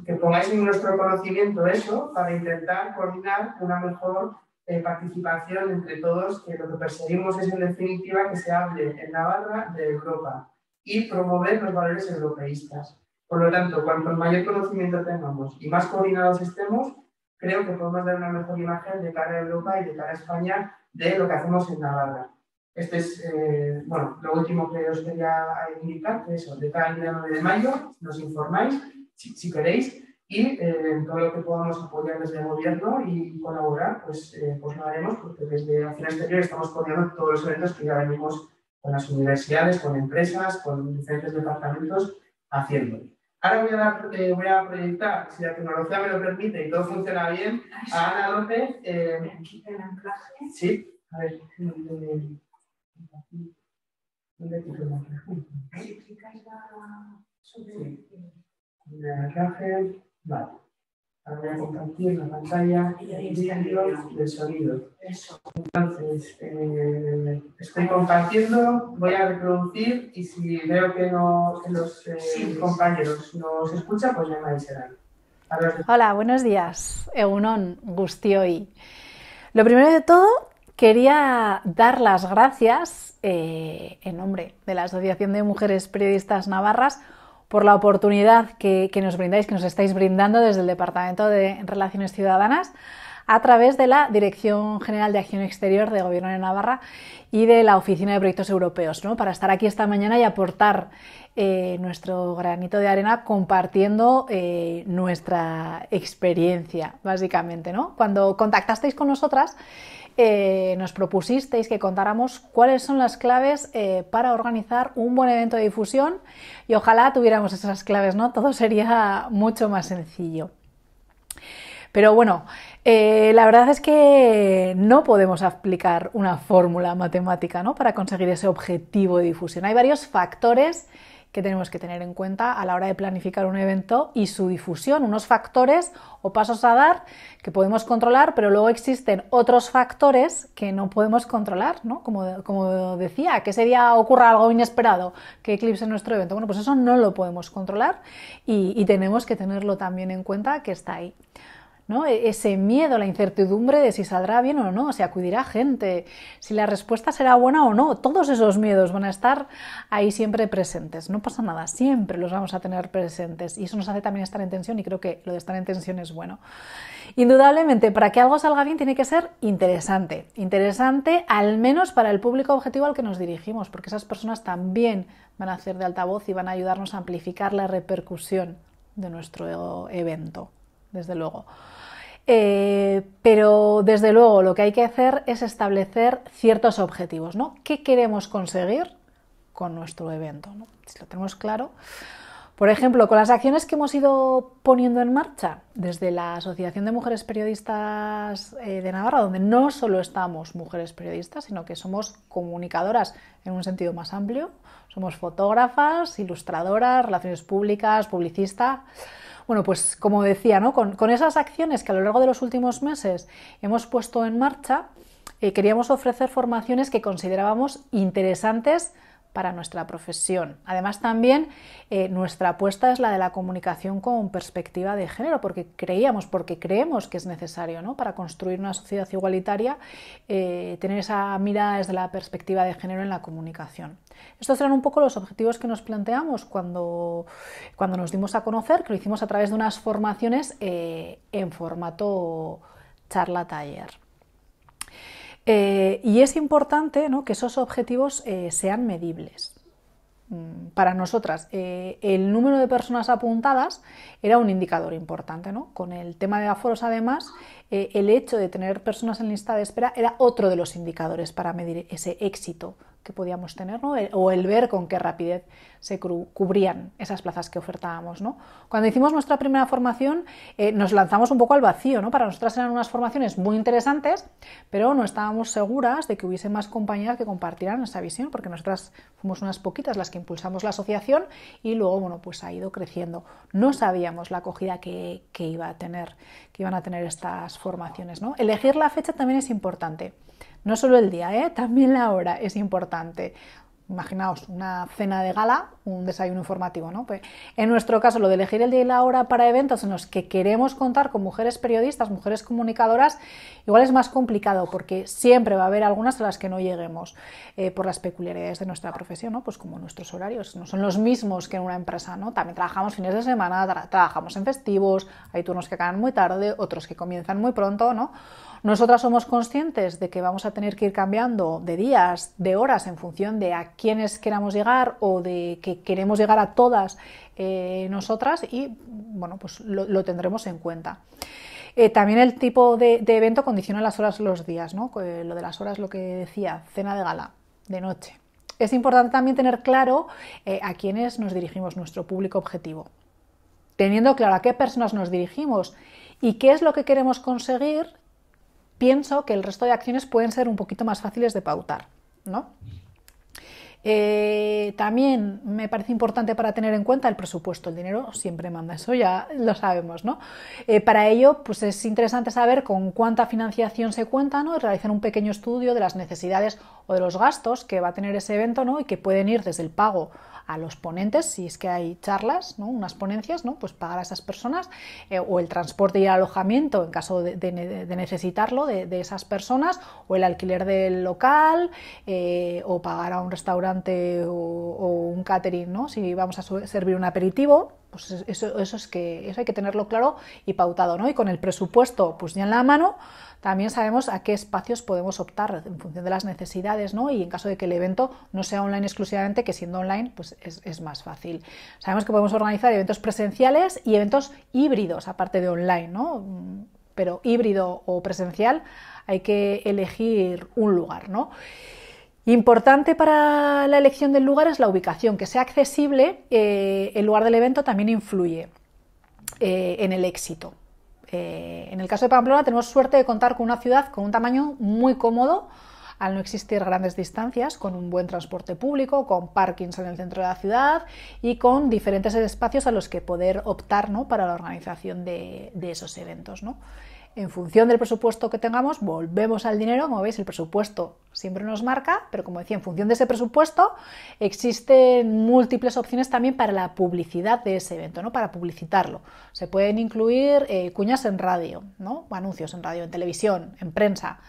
Speaker 1: que, pongáis en nuestro conocimiento eso para intentar coordinar una mejor eh, participación entre todos, que lo que perseguimos es en definitiva que se hable en Navarra de Europa y promover los valores europeístas. Por lo tanto, cuanto mayor conocimiento tengamos y más coordinados estemos, creo que podemos dar una mejor imagen de cara a Europa y de cara a España de lo que hacemos en Navarra. Este es, eh, bueno, lo último que os quería indicar, que eso, de cada día 9 de mayo nos informáis si, queréis, y eh, todo lo que podamos apoyar desde el gobierno y colaborar, pues, eh, pues lo haremos, porque desde Acción Exterior estamos poniendo todos los eventos que ya venimos con las universidades, con empresas, con diferentes departamentos haciendo. Ahora voy a, eh, voy a proyectar, si la tecnología me lo permite y todo funciona bien, a Ana López. sí, a ver. ¿Dónde quito el Sí de encaje, vale. Ahora voy a compartir la pantalla del sonido. Entonces, eh, estoy compartiendo, voy a reproducir y si veo que, no, que los eh, compañeros nos escuchan, pues ya me avisarán.
Speaker 6: Hola, buenos días. Egunon, Gustioi. Lo primero de todo, quería dar las gracias eh, en nombre de la Asociación de Mujeres Periodistas Navarras por la oportunidad que, nos brindáis, que nos estáis brindando desde el Departamento de Relaciones Ciudadanas a través de la Dirección General de Acción Exterior de Gobierno de Navarra y de la Oficina de Proyectos Europeos, ¿no? para estar aquí esta mañana y aportar eh, nuestro granito de arena compartiendo eh, nuestra experiencia, básicamente. ¿no? Cuando contactasteis con nosotras, eh, nos propusisteis que contáramos cuáles son las claves para organizar un buen evento de difusión y ojalá tuviéramos esas claves, ¿no? Todo sería mucho más sencillo. Pero bueno, eh, la verdad es que no podemos aplicar una fórmula matemática ¿no? para conseguir ese objetivo de difusión. Hay varios factores que tenemos que tener en cuenta a la hora de planificar un evento y su difusión, unos factores o pasos a dar que podemos controlar, pero luego existen otros factores que no podemos controlar, ¿no? Como, como decía, que ese día ocurra algo inesperado que eclipse nuestro evento. Bueno, pues eso no lo podemos controlar y tenemos que tenerlo también en cuenta que está ahí. E-, ese miedo, la incertidumbre de si saldrá bien o no, si acudirá gente, si la respuesta será buena o no. Todos esos miedos van a estar ahí siempre presentes. No pasa nada, siempre los vamos a tener presentes. Y eso nos hace también estar en tensión y creo que lo de estar en tensión es bueno. Indudablemente, para que algo salga bien tiene que ser interesante. Interesante al menos para el público objetivo al que nos dirigimos, porque esas personas también van a hacer de altavoz y van a ayudarnos a amplificar la repercusión de nuestro evento, desde luego. Eh, pero desde luego lo que hay que hacer es establecer ciertos objetivos, ¿no? ¿Qué queremos conseguir con nuestro evento? Si lo tenemos claro. Por ejemplo, con las acciones que hemos ido poniendo en marcha desde la Asociación de Mujeres Periodistas eh, de Navarra, donde no solo estamos mujeres periodistas, sino que somos comunicadoras en un sentido más amplio, somos fotógrafas, ilustradoras, relaciones públicas, publicistas bueno, pues como decía, ¿no? con, esas acciones que a lo largo de los últimos meses hemos puesto en marcha, eh, queríamos ofrecer formaciones que considerábamos interesantes para nuestra profesión. Además, también eh, nuestra apuesta es la de la comunicación con perspectiva de género, porque creíamos, porque creemos que es necesario ¿no? para construir una sociedad igualitaria eh, tener esa mirada desde la perspectiva de género en la comunicación. Estos eran un poco los objetivos que nos planteamos cuando, cuando nos dimos a conocer, que lo hicimos a través de unas formaciones eh, en formato charla-taller. Eh, y es importante que esos objetivos eh, sean medibles. Mm, para nosotras, eh, el número de personas apuntadas era un indicador importante. Con el tema de aforos, además, el hecho de tener personas en lista de espera era otro de los indicadores para medir ese éxito que podíamos tener, o el ver con qué rapidez se cubrían esas plazas que ofertábamos. ¿no? Cuando hicimos nuestra primera formación eh, nos lanzamos un poco al vacío, para nosotras eran unas formaciones muy interesantes, pero no estábamos seguras de que hubiese más compañeras que compartieran esa visión, porque nosotras fuimos unas poquitas las que impulsamos la asociación y luego bueno, pues ha ido creciendo. No sabíamos la acogida que, que iba a tener, que iban a tener estas formaciones. ¿no? Elegir la fecha también es importante. No solo el día, ¿eh? también la hora es importante. Imaginaos una cena de gala, un desayuno informativo, ¿no? Pues en nuestro caso, lo de elegir el día y la hora para eventos en los que queremos contar con mujeres periodistas, mujeres comunicadoras, igual es más complicado porque siempre va a haber algunas a las que no lleguemos eh, por las peculiaridades de nuestra profesión, ¿no? Pues como nuestros horarios no son los mismos que en una empresa, ¿no? También trabajamos fines de semana, trabajamos en festivos, hay turnos que acaban muy tarde, otros que comienzan muy pronto, ¿no? Nosotras somos conscientes de que vamos a tener que ir cambiando de días, de horas, en función de a quiénes queramos llegar o de que queremos llegar a todas eh, nosotras y bueno, pues lo, tendremos en cuenta. Eh, también el tipo de, evento condiciona las horas los días, ¿no? Eh, lo de las horas, lo que decía, cena de gala, de noche. Es importante también tener claro a quiénes nos dirigimos, nuestro público objetivo. Teniendo claro a qué personas nos dirigimos y qué es lo que queremos conseguir, pienso que el resto de acciones pueden ser un poquito más fáciles de pautar. ¿no? Eh, también me parece importante para tener en cuenta el presupuesto. El dinero siempre manda, eso ya lo sabemos. ¿no? Eh, para ello, pues es interesante saber con cuánta financiación se cuenta ¿no? y realizar un pequeño estudio de las necesidades o de los gastos que va a tener ese evento ¿no? y que pueden ir desde el pago a los ponentes, si es que hay charlas, ¿no? unas ponencias, ¿no? pues pagar a esas personas, eh, o el transporte y el alojamiento en caso de, necesitarlo de, esas personas, o el alquiler del local, eh, o pagar a un restaurante o, un catering, ¿no? si vamos a servir un aperitivo, pues eso, eso, es que eso hay que tenerlo claro y pautado, ¿no? Y con el presupuesto pues ya en la mano, también sabemos a qué espacios podemos optar en función de las necesidades, ¿no? Y en caso de que el evento no sea online exclusivamente, que siendo online pues es, más fácil. Sabemos que podemos organizar eventos presenciales y eventos híbridos, aparte de online, ¿no? Pero híbrido o presencial hay que elegir un lugar, ¿no? Importante para la elección del lugar es la ubicación, que sea accesible, eh, el lugar del evento también influye eh, en el éxito. Eh, en el caso de Pamplona tenemos suerte de contar con una ciudad con un tamaño muy cómodo, al no existir grandes distancias, con un buen transporte público, con parkings en el centro de la ciudad y con diferentes espacios a los que poder optar ¿no? para la organización de, de esos eventos. ¿no? En función del presupuesto que tengamos, volvemos al dinero. Como veis, el presupuesto siempre nos marca, pero como decía, en función de ese presupuesto existen múltiples opciones también para la publicidad de ese evento, ¿no? para publicitarlo. Se pueden incluir eh, cuñas en radio, ¿no? anuncios en radio, en televisión, en prensa.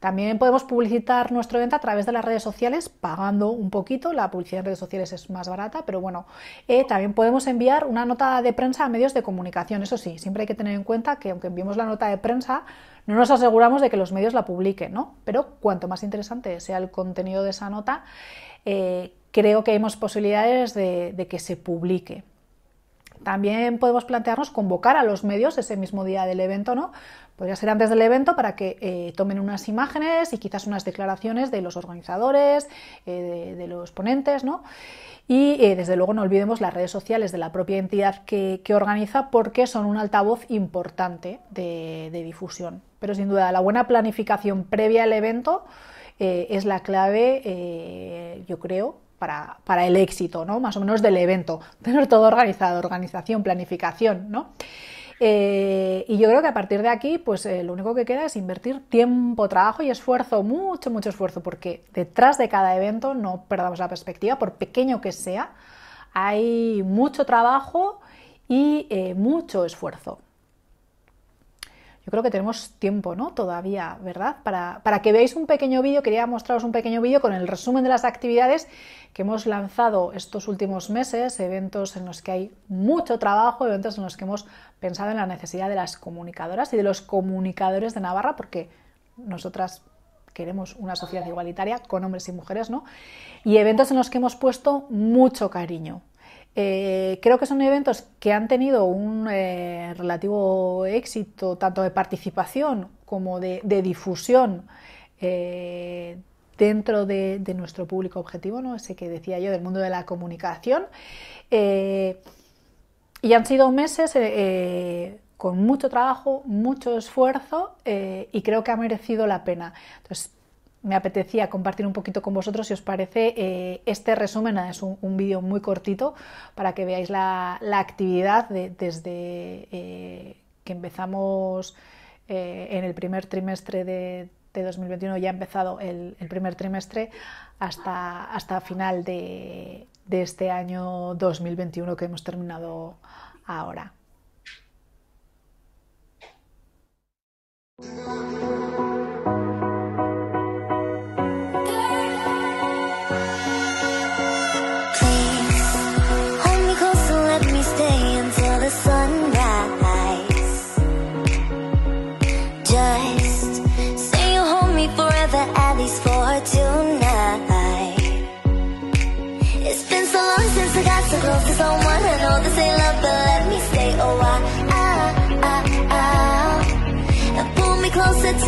Speaker 6: También podemos publicitar nuestro evento a través de las redes sociales, pagando un poquito. La publicidad en redes sociales es más barata, pero bueno, eh, también podemos enviar una nota de prensa a medios de comunicación. Eso sí, siempre hay que tener en cuenta que aunque enviemos la nota de prensa, no nos aseguramos de que los medios la publiquen, ¿no? Pero cuanto más interesante sea el contenido de esa nota, eh, creo que hay más posibilidades de que se publique. También podemos plantearnos convocar a los medios ese mismo día del evento, ¿no? Podría ser antes del evento para que eh, tomen unas imágenes y quizás unas declaraciones de los organizadores, eh, de, los ponentes, ¿no? Y eh, desde luego no olvidemos las redes sociales de la propia entidad que, organiza porque son un altavoz importante de, difusión. Pero sin duda la buena planificación previa al evento es la clave, yo creo, para, para, el éxito, ¿no? Más o menos del evento. Tener todo organizado, organización, planificación, ¿no? Eh, y yo creo que a partir de aquí, pues eh, lo único que queda es invertir tiempo, trabajo y esfuerzo, mucho, mucho esfuerzo, porque detrás de cada evento, no perdamos la perspectiva, por pequeño que sea, hay mucho trabajo y eh, mucho esfuerzo. Yo creo que tenemos tiempo, ¿no? Todavía, ¿verdad? Para, para que veáis un pequeño vídeo, quería mostraros un pequeño vídeo con el resumen de las actividades que hemos lanzado estos últimos meses, eventos en los que hay mucho trabajo, eventos en los que hemos pensado en la necesidad de las comunicadoras y de los comunicadores de Navarra, porque nosotras queremos una sociedad igualitaria con hombres y mujeres, ¿no? Y eventos en los que hemos puesto mucho cariño. Eh, creo que son eventos que han tenido un eh, relativo éxito tanto de participación como de, difusión eh, dentro de, nuestro público objetivo, ¿no? ese que decía yo, del mundo de la comunicación. Y han sido meses con mucho trabajo, mucho esfuerzo y creo que ha merecido la pena. Me apetecía compartir un poquito con vosotros, si os parece, este resumen es un, vídeo muy cortito para que veáis la, actividad desde que empezamos en el primer trimestre de, 2021 ya ha empezado el, primer trimestre hasta, hasta final de este año 2021 que hemos terminado ahora.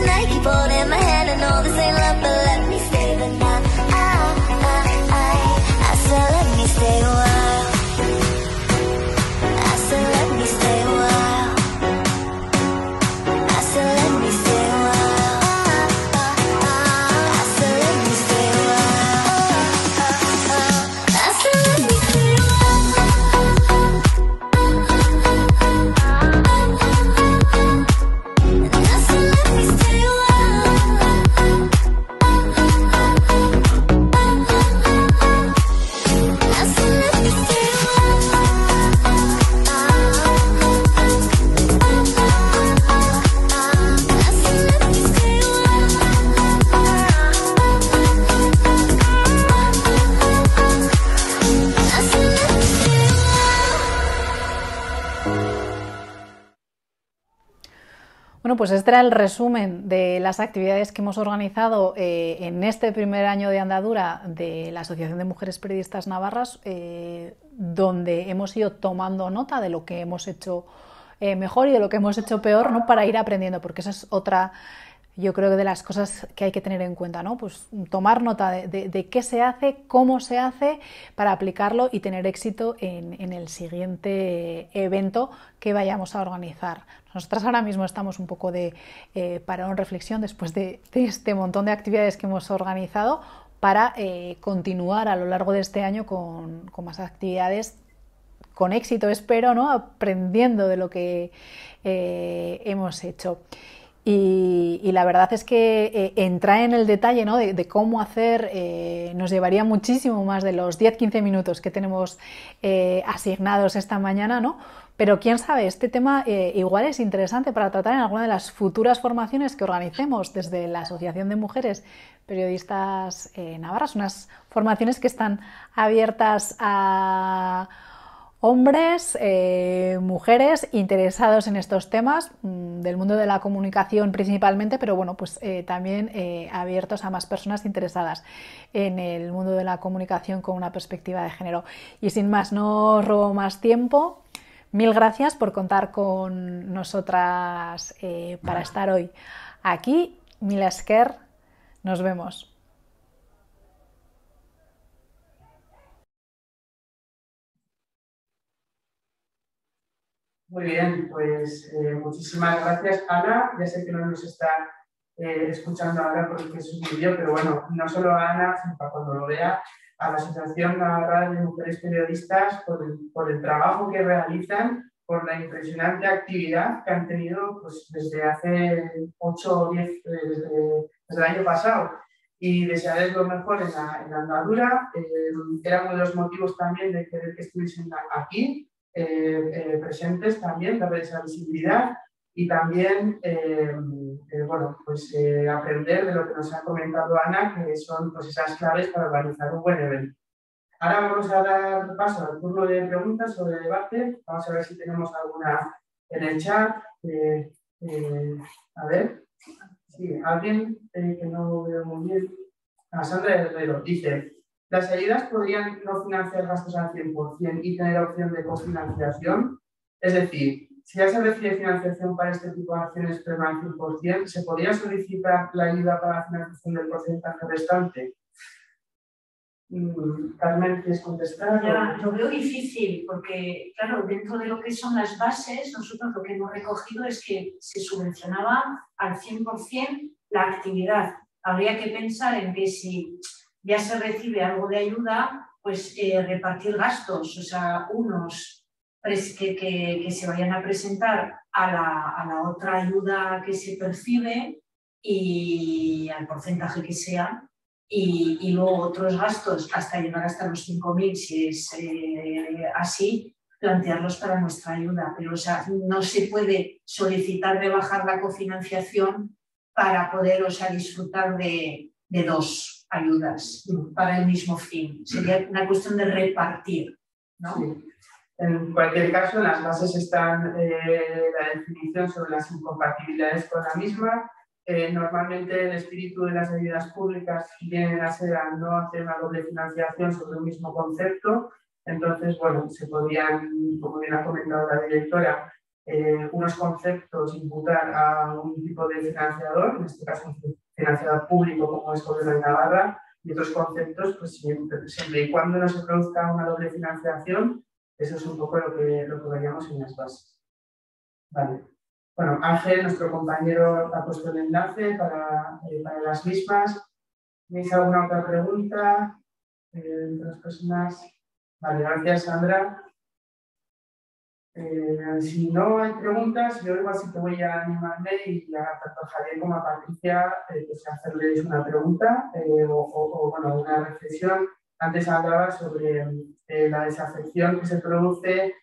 Speaker 6: I keep on in my pues este era el resumen de las actividades que hemos organizado eh, en este primer año de andadura de la Asociación de Mujeres Periodistas Navarras, eh, donde hemos ido tomando nota de lo que hemos hecho eh, mejor y de lo que hemos hecho peor, ¿no? Para ir aprendiendo, porque esa es otra yo creo que de las cosas que hay que tener en cuenta, ¿no? Pues tomar nota de, qué se hace, cómo se hace para aplicarlo y tener éxito en, el siguiente evento que vayamos a organizar. Nosotras ahora mismo estamos un poco de eh, para reflexión después de, este montón de actividades que hemos organizado para eh, continuar a lo largo de este año con, más actividades con éxito, espero, ¿no? aprendiendo de lo que eh, hemos hecho. Y, la verdad es que eh, entrar en el detalle ¿no? de, cómo hacer nos llevaría muchísimo más de los 10-15 minutos que tenemos asignados esta mañana, ¿no? Pero quién sabe, este tema igual es interesante para tratar en alguna de las futuras formaciones que organicemos desde la Asociación de Mujeres Periodistas Navarras, unas formaciones que están abiertas a hombres, eh, mujeres interesados en estos temas mm, del mundo de la comunicación principalmente, pero bueno, pues eh, también eh, abiertos a más personas interesadas en el mundo de la comunicación con una perspectiva de género. Y sin más, no robo más tiempo. Mil gracias por contar con nosotras para estar hoy aquí. Mil esker. Nos vemos.
Speaker 1: Muy bien, pues eh, muchísimas gracias, Ana. Ya sé que no nos está eh, escuchando ahora porque es un vídeo, pero bueno, no solo a Ana, sino para cuando lo vea, a la Asociación Navarra de Mujeres Periodistas por el, por el, trabajo que realizan, por la impresionante actividad que han tenido pues, desde hace 8 o 10, eh, desde, el año pasado. Y desearles lo mejor en la, en la andadura. era uno de los motivos también de querer que estuviesen aquí eh, eh, presentes también, darle esa visibilidad y también eh, bueno, pues, aprender de lo que nos ha comentado Ana, que son pues, esas claves para organizar un buen evento. Ahora vamos a dar paso al turno de preguntas o de debate. Vamos a ver si tenemos alguna en el chat. a ver, sí, alguien que no veo muy bien. Ah, Sandra Herrero dice, las ayudas podrían no financiar gastos al 100% y tener opción de cofinanciación. Es decir, si ya se recibe financiación para este tipo de acciones pero al 100%, ¿se podría solicitar la ayuda para la financiación del porcentaje restante? Mm, Carmen, ¿quieres contestar?
Speaker 3: Ya, lo veo difícil porque, claro, dentro de lo que son las bases, nosotros lo que hemos recogido es que se subvencionaba al 100% la actividad. Habría que pensar en que si ya se recibe algo de ayuda, pues eh, repartir gastos, o sea, unos que, que, se vayan a presentar a la, a la otra ayuda que se percibe y al porcentaje que sea, y, luego otros gastos hasta llegar hasta los 5.000, si es eh, así, plantearlos para nuestra ayuda. Pero o sea, no se puede solicitar rebajar la cofinanciación para poder o sea, disfrutar de, de dos ayudas para el mismo fin. Sería una cuestión de repartir. ¿no?
Speaker 1: En cualquier caso, en las bases están eh, la definición sobre las incompatibilidades con la misma eh, normalmente el espíritu de las ayudas públicas viene a ser a no hacer una doble financiación sobre un mismo concepto. Entonces, bueno, se podrían, como bien ha comentado la directora, eh, unos conceptos imputar a un tipo de financiador, en este caso un financiador público como es Gobierno de Navarra, y otros conceptos, pues siempre, siempre, y cuando no se produzca una doble financiación, eso es un poco lo que, lo que veríamos en las bases. Vale. Bueno, Ángel, nuestro compañero, ha puesto el enlace para, eh, para las mismas. ¿Tenéis alguna otra pregunta? Eh, personas. Vale, gracias, Sandra. Eh, si no hay preguntas, yo igual que voy a animarme y a tanto a Javier como a Patricia pues a hacerles una pregunta o, bueno, una reflexión. Antes hablaba sobre la desafección que se produce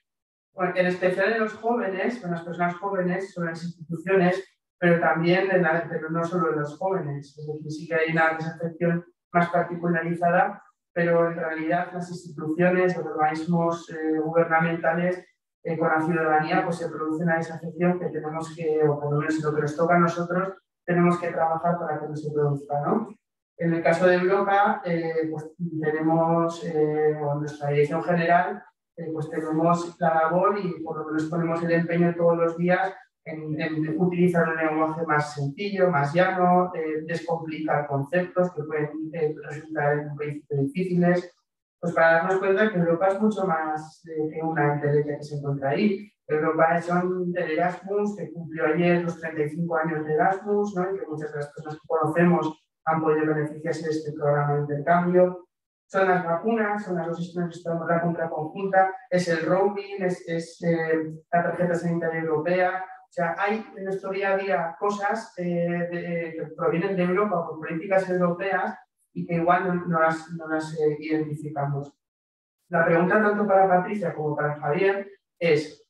Speaker 1: en especial en los jóvenes, en las personas jóvenes, sobre las instituciones, pero también, en pero no solo en los jóvenes. Es decir, sí que hay una desafección más particularizada, pero en realidad las instituciones, los organismos eh, gubernamentales eh, con la ciudadanía, pues se produce una desafección que tenemos que, o por lo menos lo que nos toca a nosotros, tenemos que trabajar para que no se produzca. ¿no? En el caso de Europa, eh, pues tenemos, en nuestra dirección general, eh, pues tenemos la labor y por lo menos ponemos el empeño todos los días en, utilizar un lenguaje más sencillo, más llano, eh, descomplicar conceptos que pueden eh, resultar en principio difíciles, pues para darnos cuenta que Europa es mucho más que una entelequia que se encuentra ahí. Europa son el Erasmus, que cumplió ayer los 35 años de Erasmus, ¿no? y que muchas de las personas que conocemos han podido beneficiarse de este programa de intercambio son las vacunas, son las dosis que necesitamos la compra conjunta, es el roaming, es, eh, la tarjeta sanitaria europea. O sea, hay en nuestro día a día cosas eh, que provienen de Europa por políticas europeas y que igual no, las, no las eh, identificamos. La pregunta tanto para Patricia como para Javier es,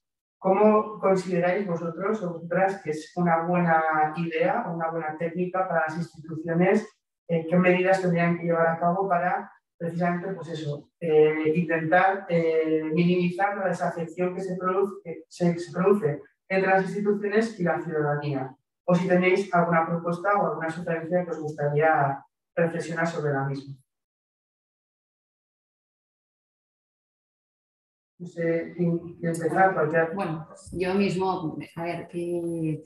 Speaker 1: ¿cómo consideráis vosotros o vosotras que es una buena idea o una buena técnica para las instituciones? ¿Qué medidas tendrían que llevar a cabo para precisamente, pues eso, eh, intentar eh, minimizar la desafección que se, produce entre las instituciones y la ciudadanía. O si tenéis alguna propuesta o alguna sugerencia que os gustaría reflexionar sobre la misma.
Speaker 4: Bueno, yo mismo, a ver, que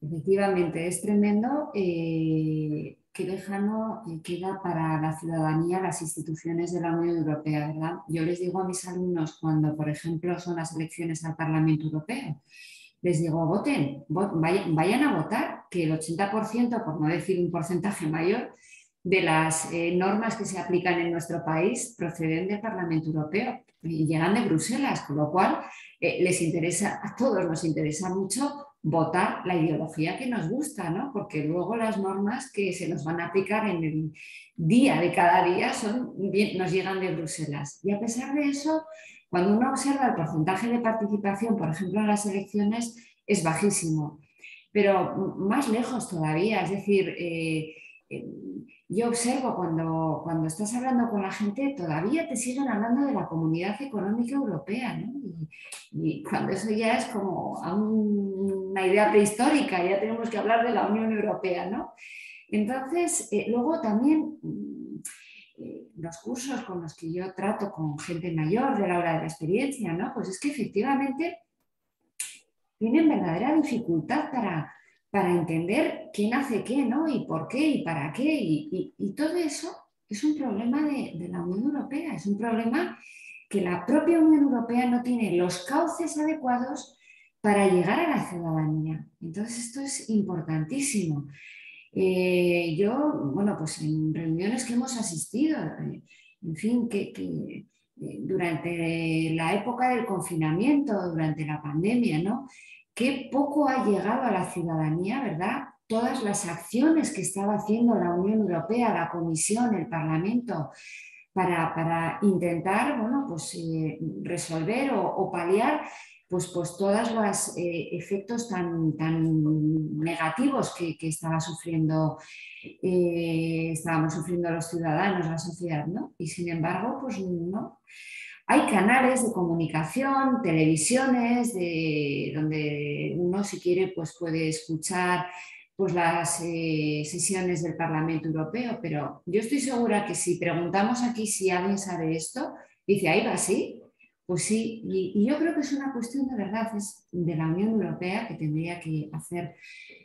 Speaker 4: efectivamente es tremendo. Eh, qué lejano queda para la ciudadanía las instituciones de la Unión Europea, ¿verdad? Yo les digo a mis alumnos cuando, por ejemplo, son las elecciones al Parlamento Europeo, les digo, voten, vayan, a votar, que el 80%, por no decir un porcentaje mayor, de las eh, normas que se aplican en nuestro país proceden del Parlamento Europeo y llegan de Bruselas, con lo cual eh, les interesa, a todos nos interesa mucho votar la ideología que nos gusta, ¿no? Porque luego las normas que se nos van a aplicar en el día de cada día son, nos llegan de Bruselas. Y a pesar de eso, cuando uno observa el porcentaje de participación, por ejemplo, en las elecciones, es bajísimo. Pero más lejos todavía, es decir, eh, yo observo cuando, cuando estás hablando con la gente, todavía te siguen hablando de la comunidad económica europea, ¿no? y, cuando eso ya es como una idea prehistórica, ya tenemos que hablar de la Unión Europea, ¿no? Entonces, eh, luego también mm, eh, los cursos con los que yo trato con gente mayor de la hora de la experiencia, ¿no? Pues es que efectivamente tienen verdadera dificultad para, para entender quién hace qué, ¿no? Y por qué y para qué. Y, todo eso es un problema de, la Unión Europea, es un problema que la propia Unión Europea no tiene los cauces adecuados para llegar a la ciudadanía. Entonces, esto es importantísimo. Eh, yo, bueno, pues en reuniones que hemos asistido, eh, en fin, que, eh, durante la época del confinamiento, durante la pandemia, ¿no? Qué poco ha llegado a la ciudadanía, ¿verdad? Todas las acciones que estaba haciendo la Unión Europea, la Comisión, el Parlamento, para, intentar, bueno, pues resolver o paliar pues, pues todos los eh, efectos tan, tan negativos que, estaba sufriendo, eh, estábamos sufriendo los ciudadanos, la sociedad, ¿no? Y sin embargo, pues no. Hay canales de comunicación, televisiones, de, donde uno si quiere pues puede escuchar pues las eh, sesiones del Parlamento Europeo, pero yo estoy segura que si preguntamos aquí si alguien sabe esto, dice, ahí va, sí, pues sí, y, yo creo que es una cuestión de verdad, es de la Unión Europea que tendría que hacer,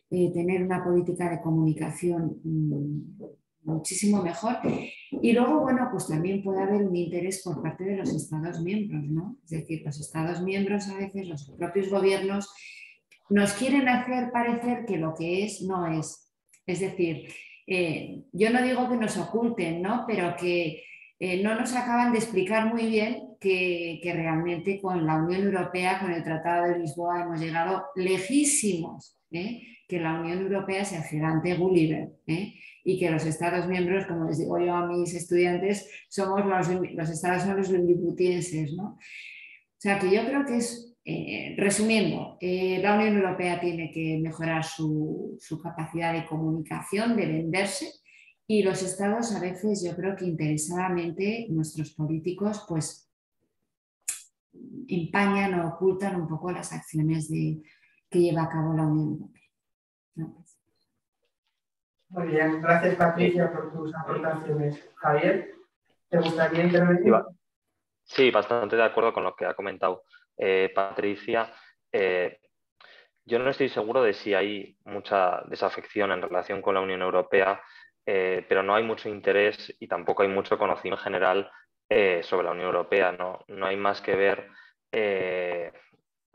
Speaker 4: eh, tener una política de comunicación mm, muchísimo mejor. Y luego, bueno, pues también puede haber un interés por parte de los Estados miembros, ¿no? Es decir, los Estados miembros a veces, los propios gobiernos, nos quieren hacer parecer que lo que es no es. Es decir, eh, yo no digo que nos oculten, ¿no? Pero que eh, no nos acaban de explicar muy bien que, realmente con la Unión Europea, con el Tratado de Lisboa, hemos llegado lejísimos, ¿eh? que la Unión Europea sea gigante Gulliver ¿eh? y que los Estados miembros, como les digo yo a mis estudiantes, somos los, Estados son los. ¿no? O sea que yo creo que es, resumiendo, la Unión Europea tiene que mejorar su, su capacidad de comunicación, de venderse y los estados a veces yo creo que interesadamente nuestros políticos pues empañan o ocultan un poco las acciones de, que lleva a cabo la Unión Europea.
Speaker 1: Muy bien, gracias Patricia por tus aportaciones. Javier, ¿te gustaría intervenir?
Speaker 5: Sí, bastante de acuerdo con lo que ha comentado eh, Patricia. Eh, yo no estoy seguro de si hay mucha desafección en relación con la Unión Europea eh, pero no hay mucho interés y tampoco hay mucho conocimiento general eh, sobre la Unión Europea. No, no hay más que ver eh,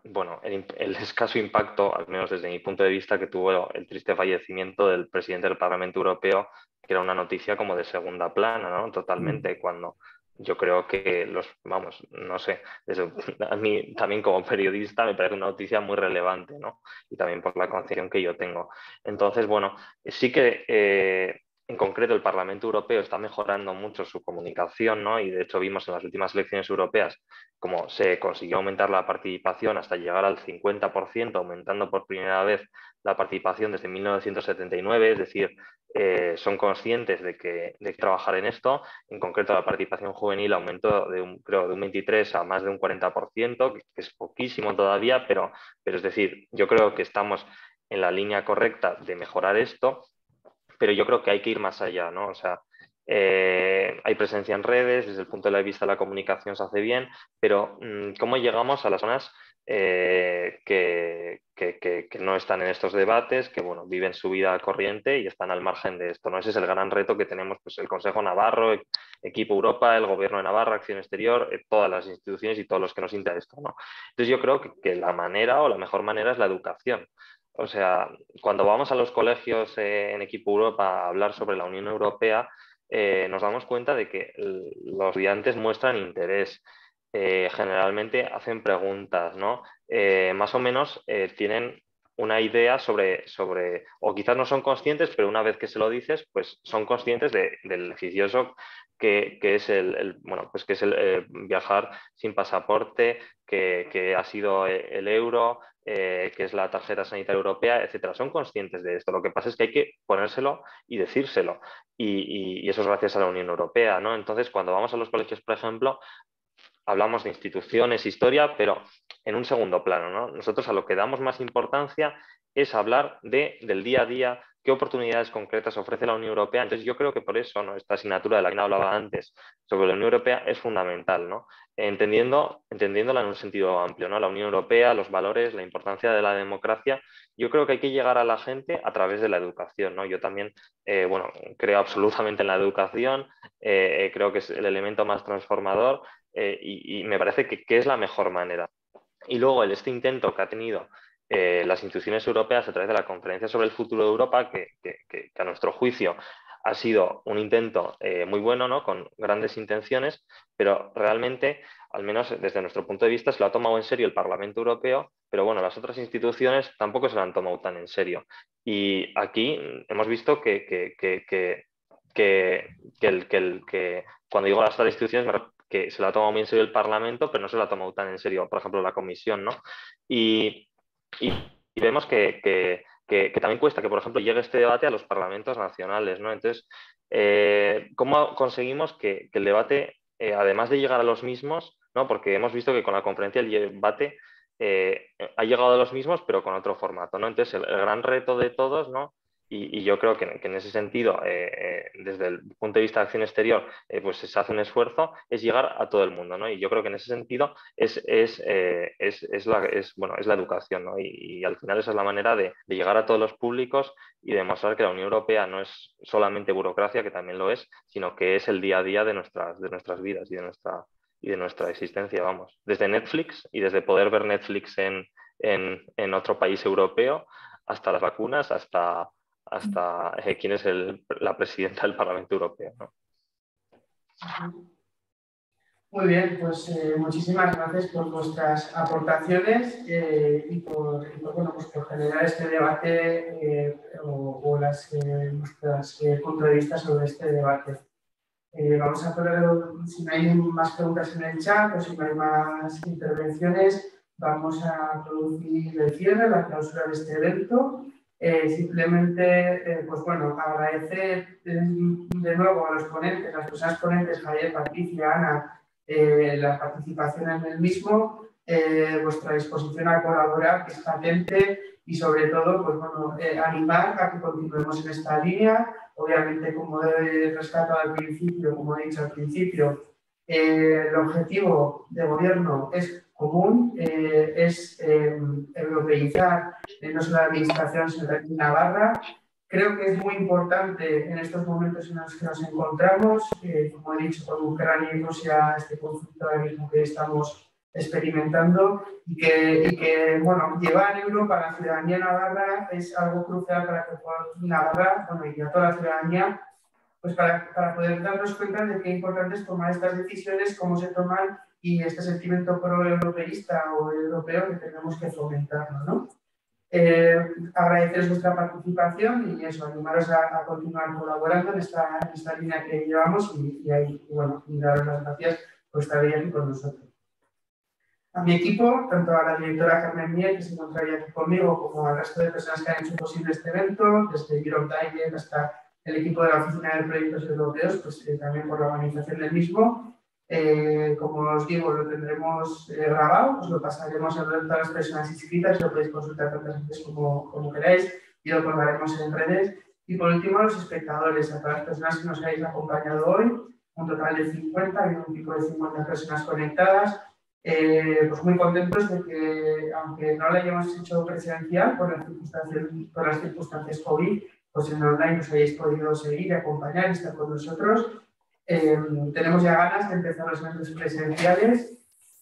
Speaker 5: bueno, el, escaso impacto, al menos desde mi punto de vista, que tuvo el triste fallecimiento del presidente del Parlamento Europeo, que era una noticia como de segunda plana, ¿no? Totalmente, mm. cuando yo creo que los, vamos, no sé, a mí también como periodista me parece una noticia muy relevante, ¿no? Y también por la concepción que yo tengo. Entonces, bueno, sí que en concreto, el Parlamento Europeo está mejorando mucho su comunicación, ¿no? Y de hecho vimos en las últimas elecciones europeas cómo se consiguió aumentar la participación hasta llegar al 50%, aumentando por primera vez la participación desde 1979, es decir, eh, son conscientes de que, de trabajar en esto. En concreto, la participación juvenil aumentó de un, creo, de un 23 a más de un 40%, que es poquísimo todavía, pero, pero es decir, yo creo que estamos en la línea correcta de mejorar esto pero yo creo que hay que ir más allá, ¿no? O sea, eh, hay presencia en redes, desde el punto de vista de la comunicación se hace bien, pero mm, ¿cómo llegamos a las zonas eh, que, no están en estos debates, que bueno, viven su vida corriente y están al margen de esto? ¿no? Ese es el gran reto que tenemos pues, el Consejo Navarro, Equipo Europa, el Gobierno de Navarra, Acción Exterior, eh, todas las instituciones y todos los que nos interesa ¿no? Entonces yo creo que la manera o la mejor manera es la educación. O sea, cuando vamos a los colegios eh, en Equipo Europa a hablar sobre la Unión Europea, eh, nos damos cuenta de que los estudiantes muestran interés. Eh, generalmente hacen preguntas, ¿no? más o menos tienen una idea sobre, sobre, o quizás no son conscientes, pero una vez que se lo dices, pues son conscientes del beneficioso que, es el, bueno, pues que es el viajar sin pasaporte, que, ha sido el euro, eh, que es la tarjeta sanitaria europea, etcétera. Son conscientes de esto. Lo que pasa es que hay que ponérselo y decírselo. Y, eso es gracias a la Unión Europea, ¿no? Entonces, cuando vamos a los colegios, por ejemplo, hablamos de instituciones, historia, pero en un segundo plano. ¿no? Nosotros a lo que damos más importancia es hablar de, del día a día, qué oportunidades concretas ofrece la Unión Europea. Entonces yo creo que por eso esta asignatura de la que hablaba antes sobre la Unión Europea es fundamental, ¿no? Entendiendo, entendiéndola en un sentido amplio, ¿no? La Unión Europea, los valores, la importancia de la democracia. Yo creo que hay que llegar a la gente a través de la educación, ¿no? Yo también, eh, bueno, creo absolutamente en la educación, eh, creo que es el elemento más transformador eh, y, me parece que, es la mejor manera. Y luego este intento que ha tenido eh, las instituciones europeas a través de la Conferencia sobre el Futuro de Europa, que, a nuestro juicio ha sido un intento eh, muy bueno, ¿no? con grandes intenciones, pero realmente, al menos desde nuestro punto de vista, se lo ha tomado en serio el Parlamento Europeo, pero bueno, las otras instituciones tampoco se lo han tomado tan en serio. Y aquí hemos visto que, que, el, que cuando digo las otras instituciones, que se lo ha tomado muy en serio el Parlamento, pero no se lo ha tomado tan en serio, por ejemplo, la Comisión, ¿no? Y, y, vemos que, también cuesta que, por ejemplo, llegue este debate a los parlamentos nacionales. ¿no? Entonces, eh, ¿cómo conseguimos que, el debate, eh, además de llegar a los mismos, ¿no? porque hemos visto que con la conferencia el debate eh, ha llegado a los mismos, pero con otro formato. ¿no? Entonces, el gran reto de todos ¿no? Y, yo creo que, en ese sentido, eh, eh, desde el punto de vista de acción exterior, eh, pues se hace un esfuerzo, es llegar a todo el mundo, ¿no? Y yo creo que en ese sentido es, es, es, la, es, bueno, es la educación, ¿no? Y, al final esa es la manera de, llegar a todos los públicos y demostrar que la Unión Europea no es solamente burocracia, que también lo es, sino que es el día a día de nuestras, de nuestras vidas y de nuestra, y de nuestra existencia, vamos. Desde Netflix y desde poder ver Netflix en, en, en otro país europeo, hasta las vacunas, hasta hasta eh, quién es la presidenta del Parlamento Europeo.
Speaker 1: Muy bien, pues eh, muchísimas gracias por vuestras aportaciones eh, y, por, bueno, pues por, generar este debate o, las, nuestras puntos de vista sobre este debate. vamos a poner, si no hay más preguntas en el chat o si no hay más intervenciones, vamos a producir el cierre, la clausura de este evento. Eh, simplemente, eh, pues bueno, agradecer eh, de nuevo a los ponentes, las personas ponentes, Javier, Patricia, Ana, la participación en el mismo, vuestra disposición a colaborar, que es patente, y sobre todo, pues bueno, animar a que continuemos en esta línea. Obviamente, como he rescatado al principio, como he dicho al principio, el objetivo de gobierno es común eh, es eh, europeizar no solo la administración, sino también Navarra. Creo que es muy importante en estos momentos en los que nos encontramos, como he dicho, con Ucrania y Rusia, este conflicto ahora mismo que estamos experimentando y que, y que, bueno, llevar Europa a la ciudadanía navarra es algo crucial para que Navarra, bueno, y a toda la ciudadanía, pues para, para poder darnos cuenta de qué importante es tomar estas decisiones, cómo se toman y este sentimiento pro-europeísta o europeo que tenemos que fomentarlo. ¿no? Eh, agradeceros vuestra participación y eso, animaros a, continuar colaborando en esta, en esta, línea que llevamos y, ahí, bueno, y daros las gracias por estar aquí con nosotros. A mi equipo, tanto a la directora Carmen Miel, que se encontraría aquí conmigo, como al resto de personas que han hecho posible este evento, desde Europe Tiger hasta el equipo de la Oficina de Proyectos Europeos, pues eh, también por la organización del mismo eh, como os digo, lo tendremos eh, grabado, os lo pasaremos a todas las personas inscritas, lo podéis consultar tantas veces como, como queráis y lo colgaremos en redes. Y por último, a los espectadores, a todas las personas que nos habéis acompañado hoy, un total de 50, hay un pico de 50 personas conectadas. Eh, pues muy contentos de que, aunque no lo hayamos hecho presencial por las circunstancias, por las circunstancias COVID, pues en online os hayáis podido seguir acompañar estar con nosotros. Eh, tenemos ya ganas de empezar los eventos presenciales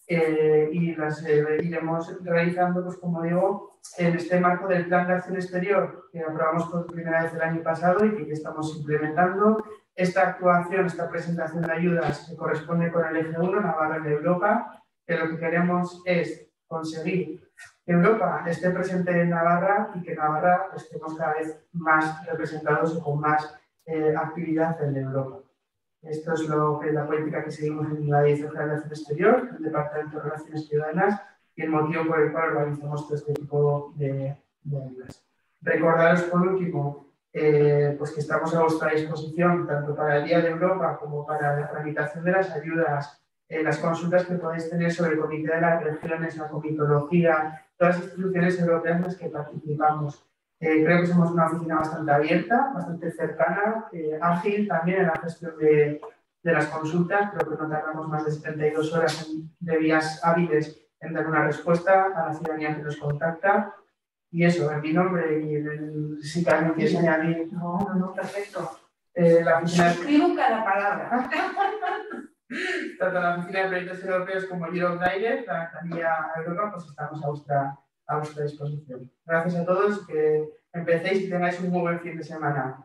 Speaker 1: eh, y las eh, iremos realizando, pues como digo, en este marco del Plan de Acción Exterior que aprobamos por primera vez el año pasado y que estamos implementando. Esta actuación, esta presentación de ayudas que corresponde con el eje 1, Navarra de Europa, que lo que queremos es conseguir que Europa esté presente en Navarra y que Navarra estemos cada vez más representados y con más actividad en Europa. Esto es lo que la política que seguimos en la Dirección General de Acción Exterior, el Departamento de Relaciones Ciudadanas y el motivo por el cual organizamos todo este tipo de, ayudas. Recordaros por último eh, pues que estamos a vuestra disposición tanto para el Día de Europa como para la tramitación de las ayudas eh, las consultas que podéis tener sobre el Comité de las Regiones, la comitología, todas las instituciones europeas en las que participamos. Eh, creo que somos una oficina bastante abierta, bastante cercana, eh, ágil también en la gestión de, de, las consultas. Creo que no tardamos más de 72 horas de vías hábiles en dar una respuesta a la ciudadanía que nos contacta. Y eso, en mi nombre y en el, si también quieres añadir.
Speaker 3: No, no, no, perfecto.
Speaker 1: Eh, la oficina
Speaker 3: Escribo cada palabra.
Speaker 1: Tanto la Oficina de Proyectos Europeos como Europe Direct, la Canía Europa, pues estamos a vuestra, a vuestra disposición. Gracias a todos, que empecéis y tengáis un muy buen fin de semana.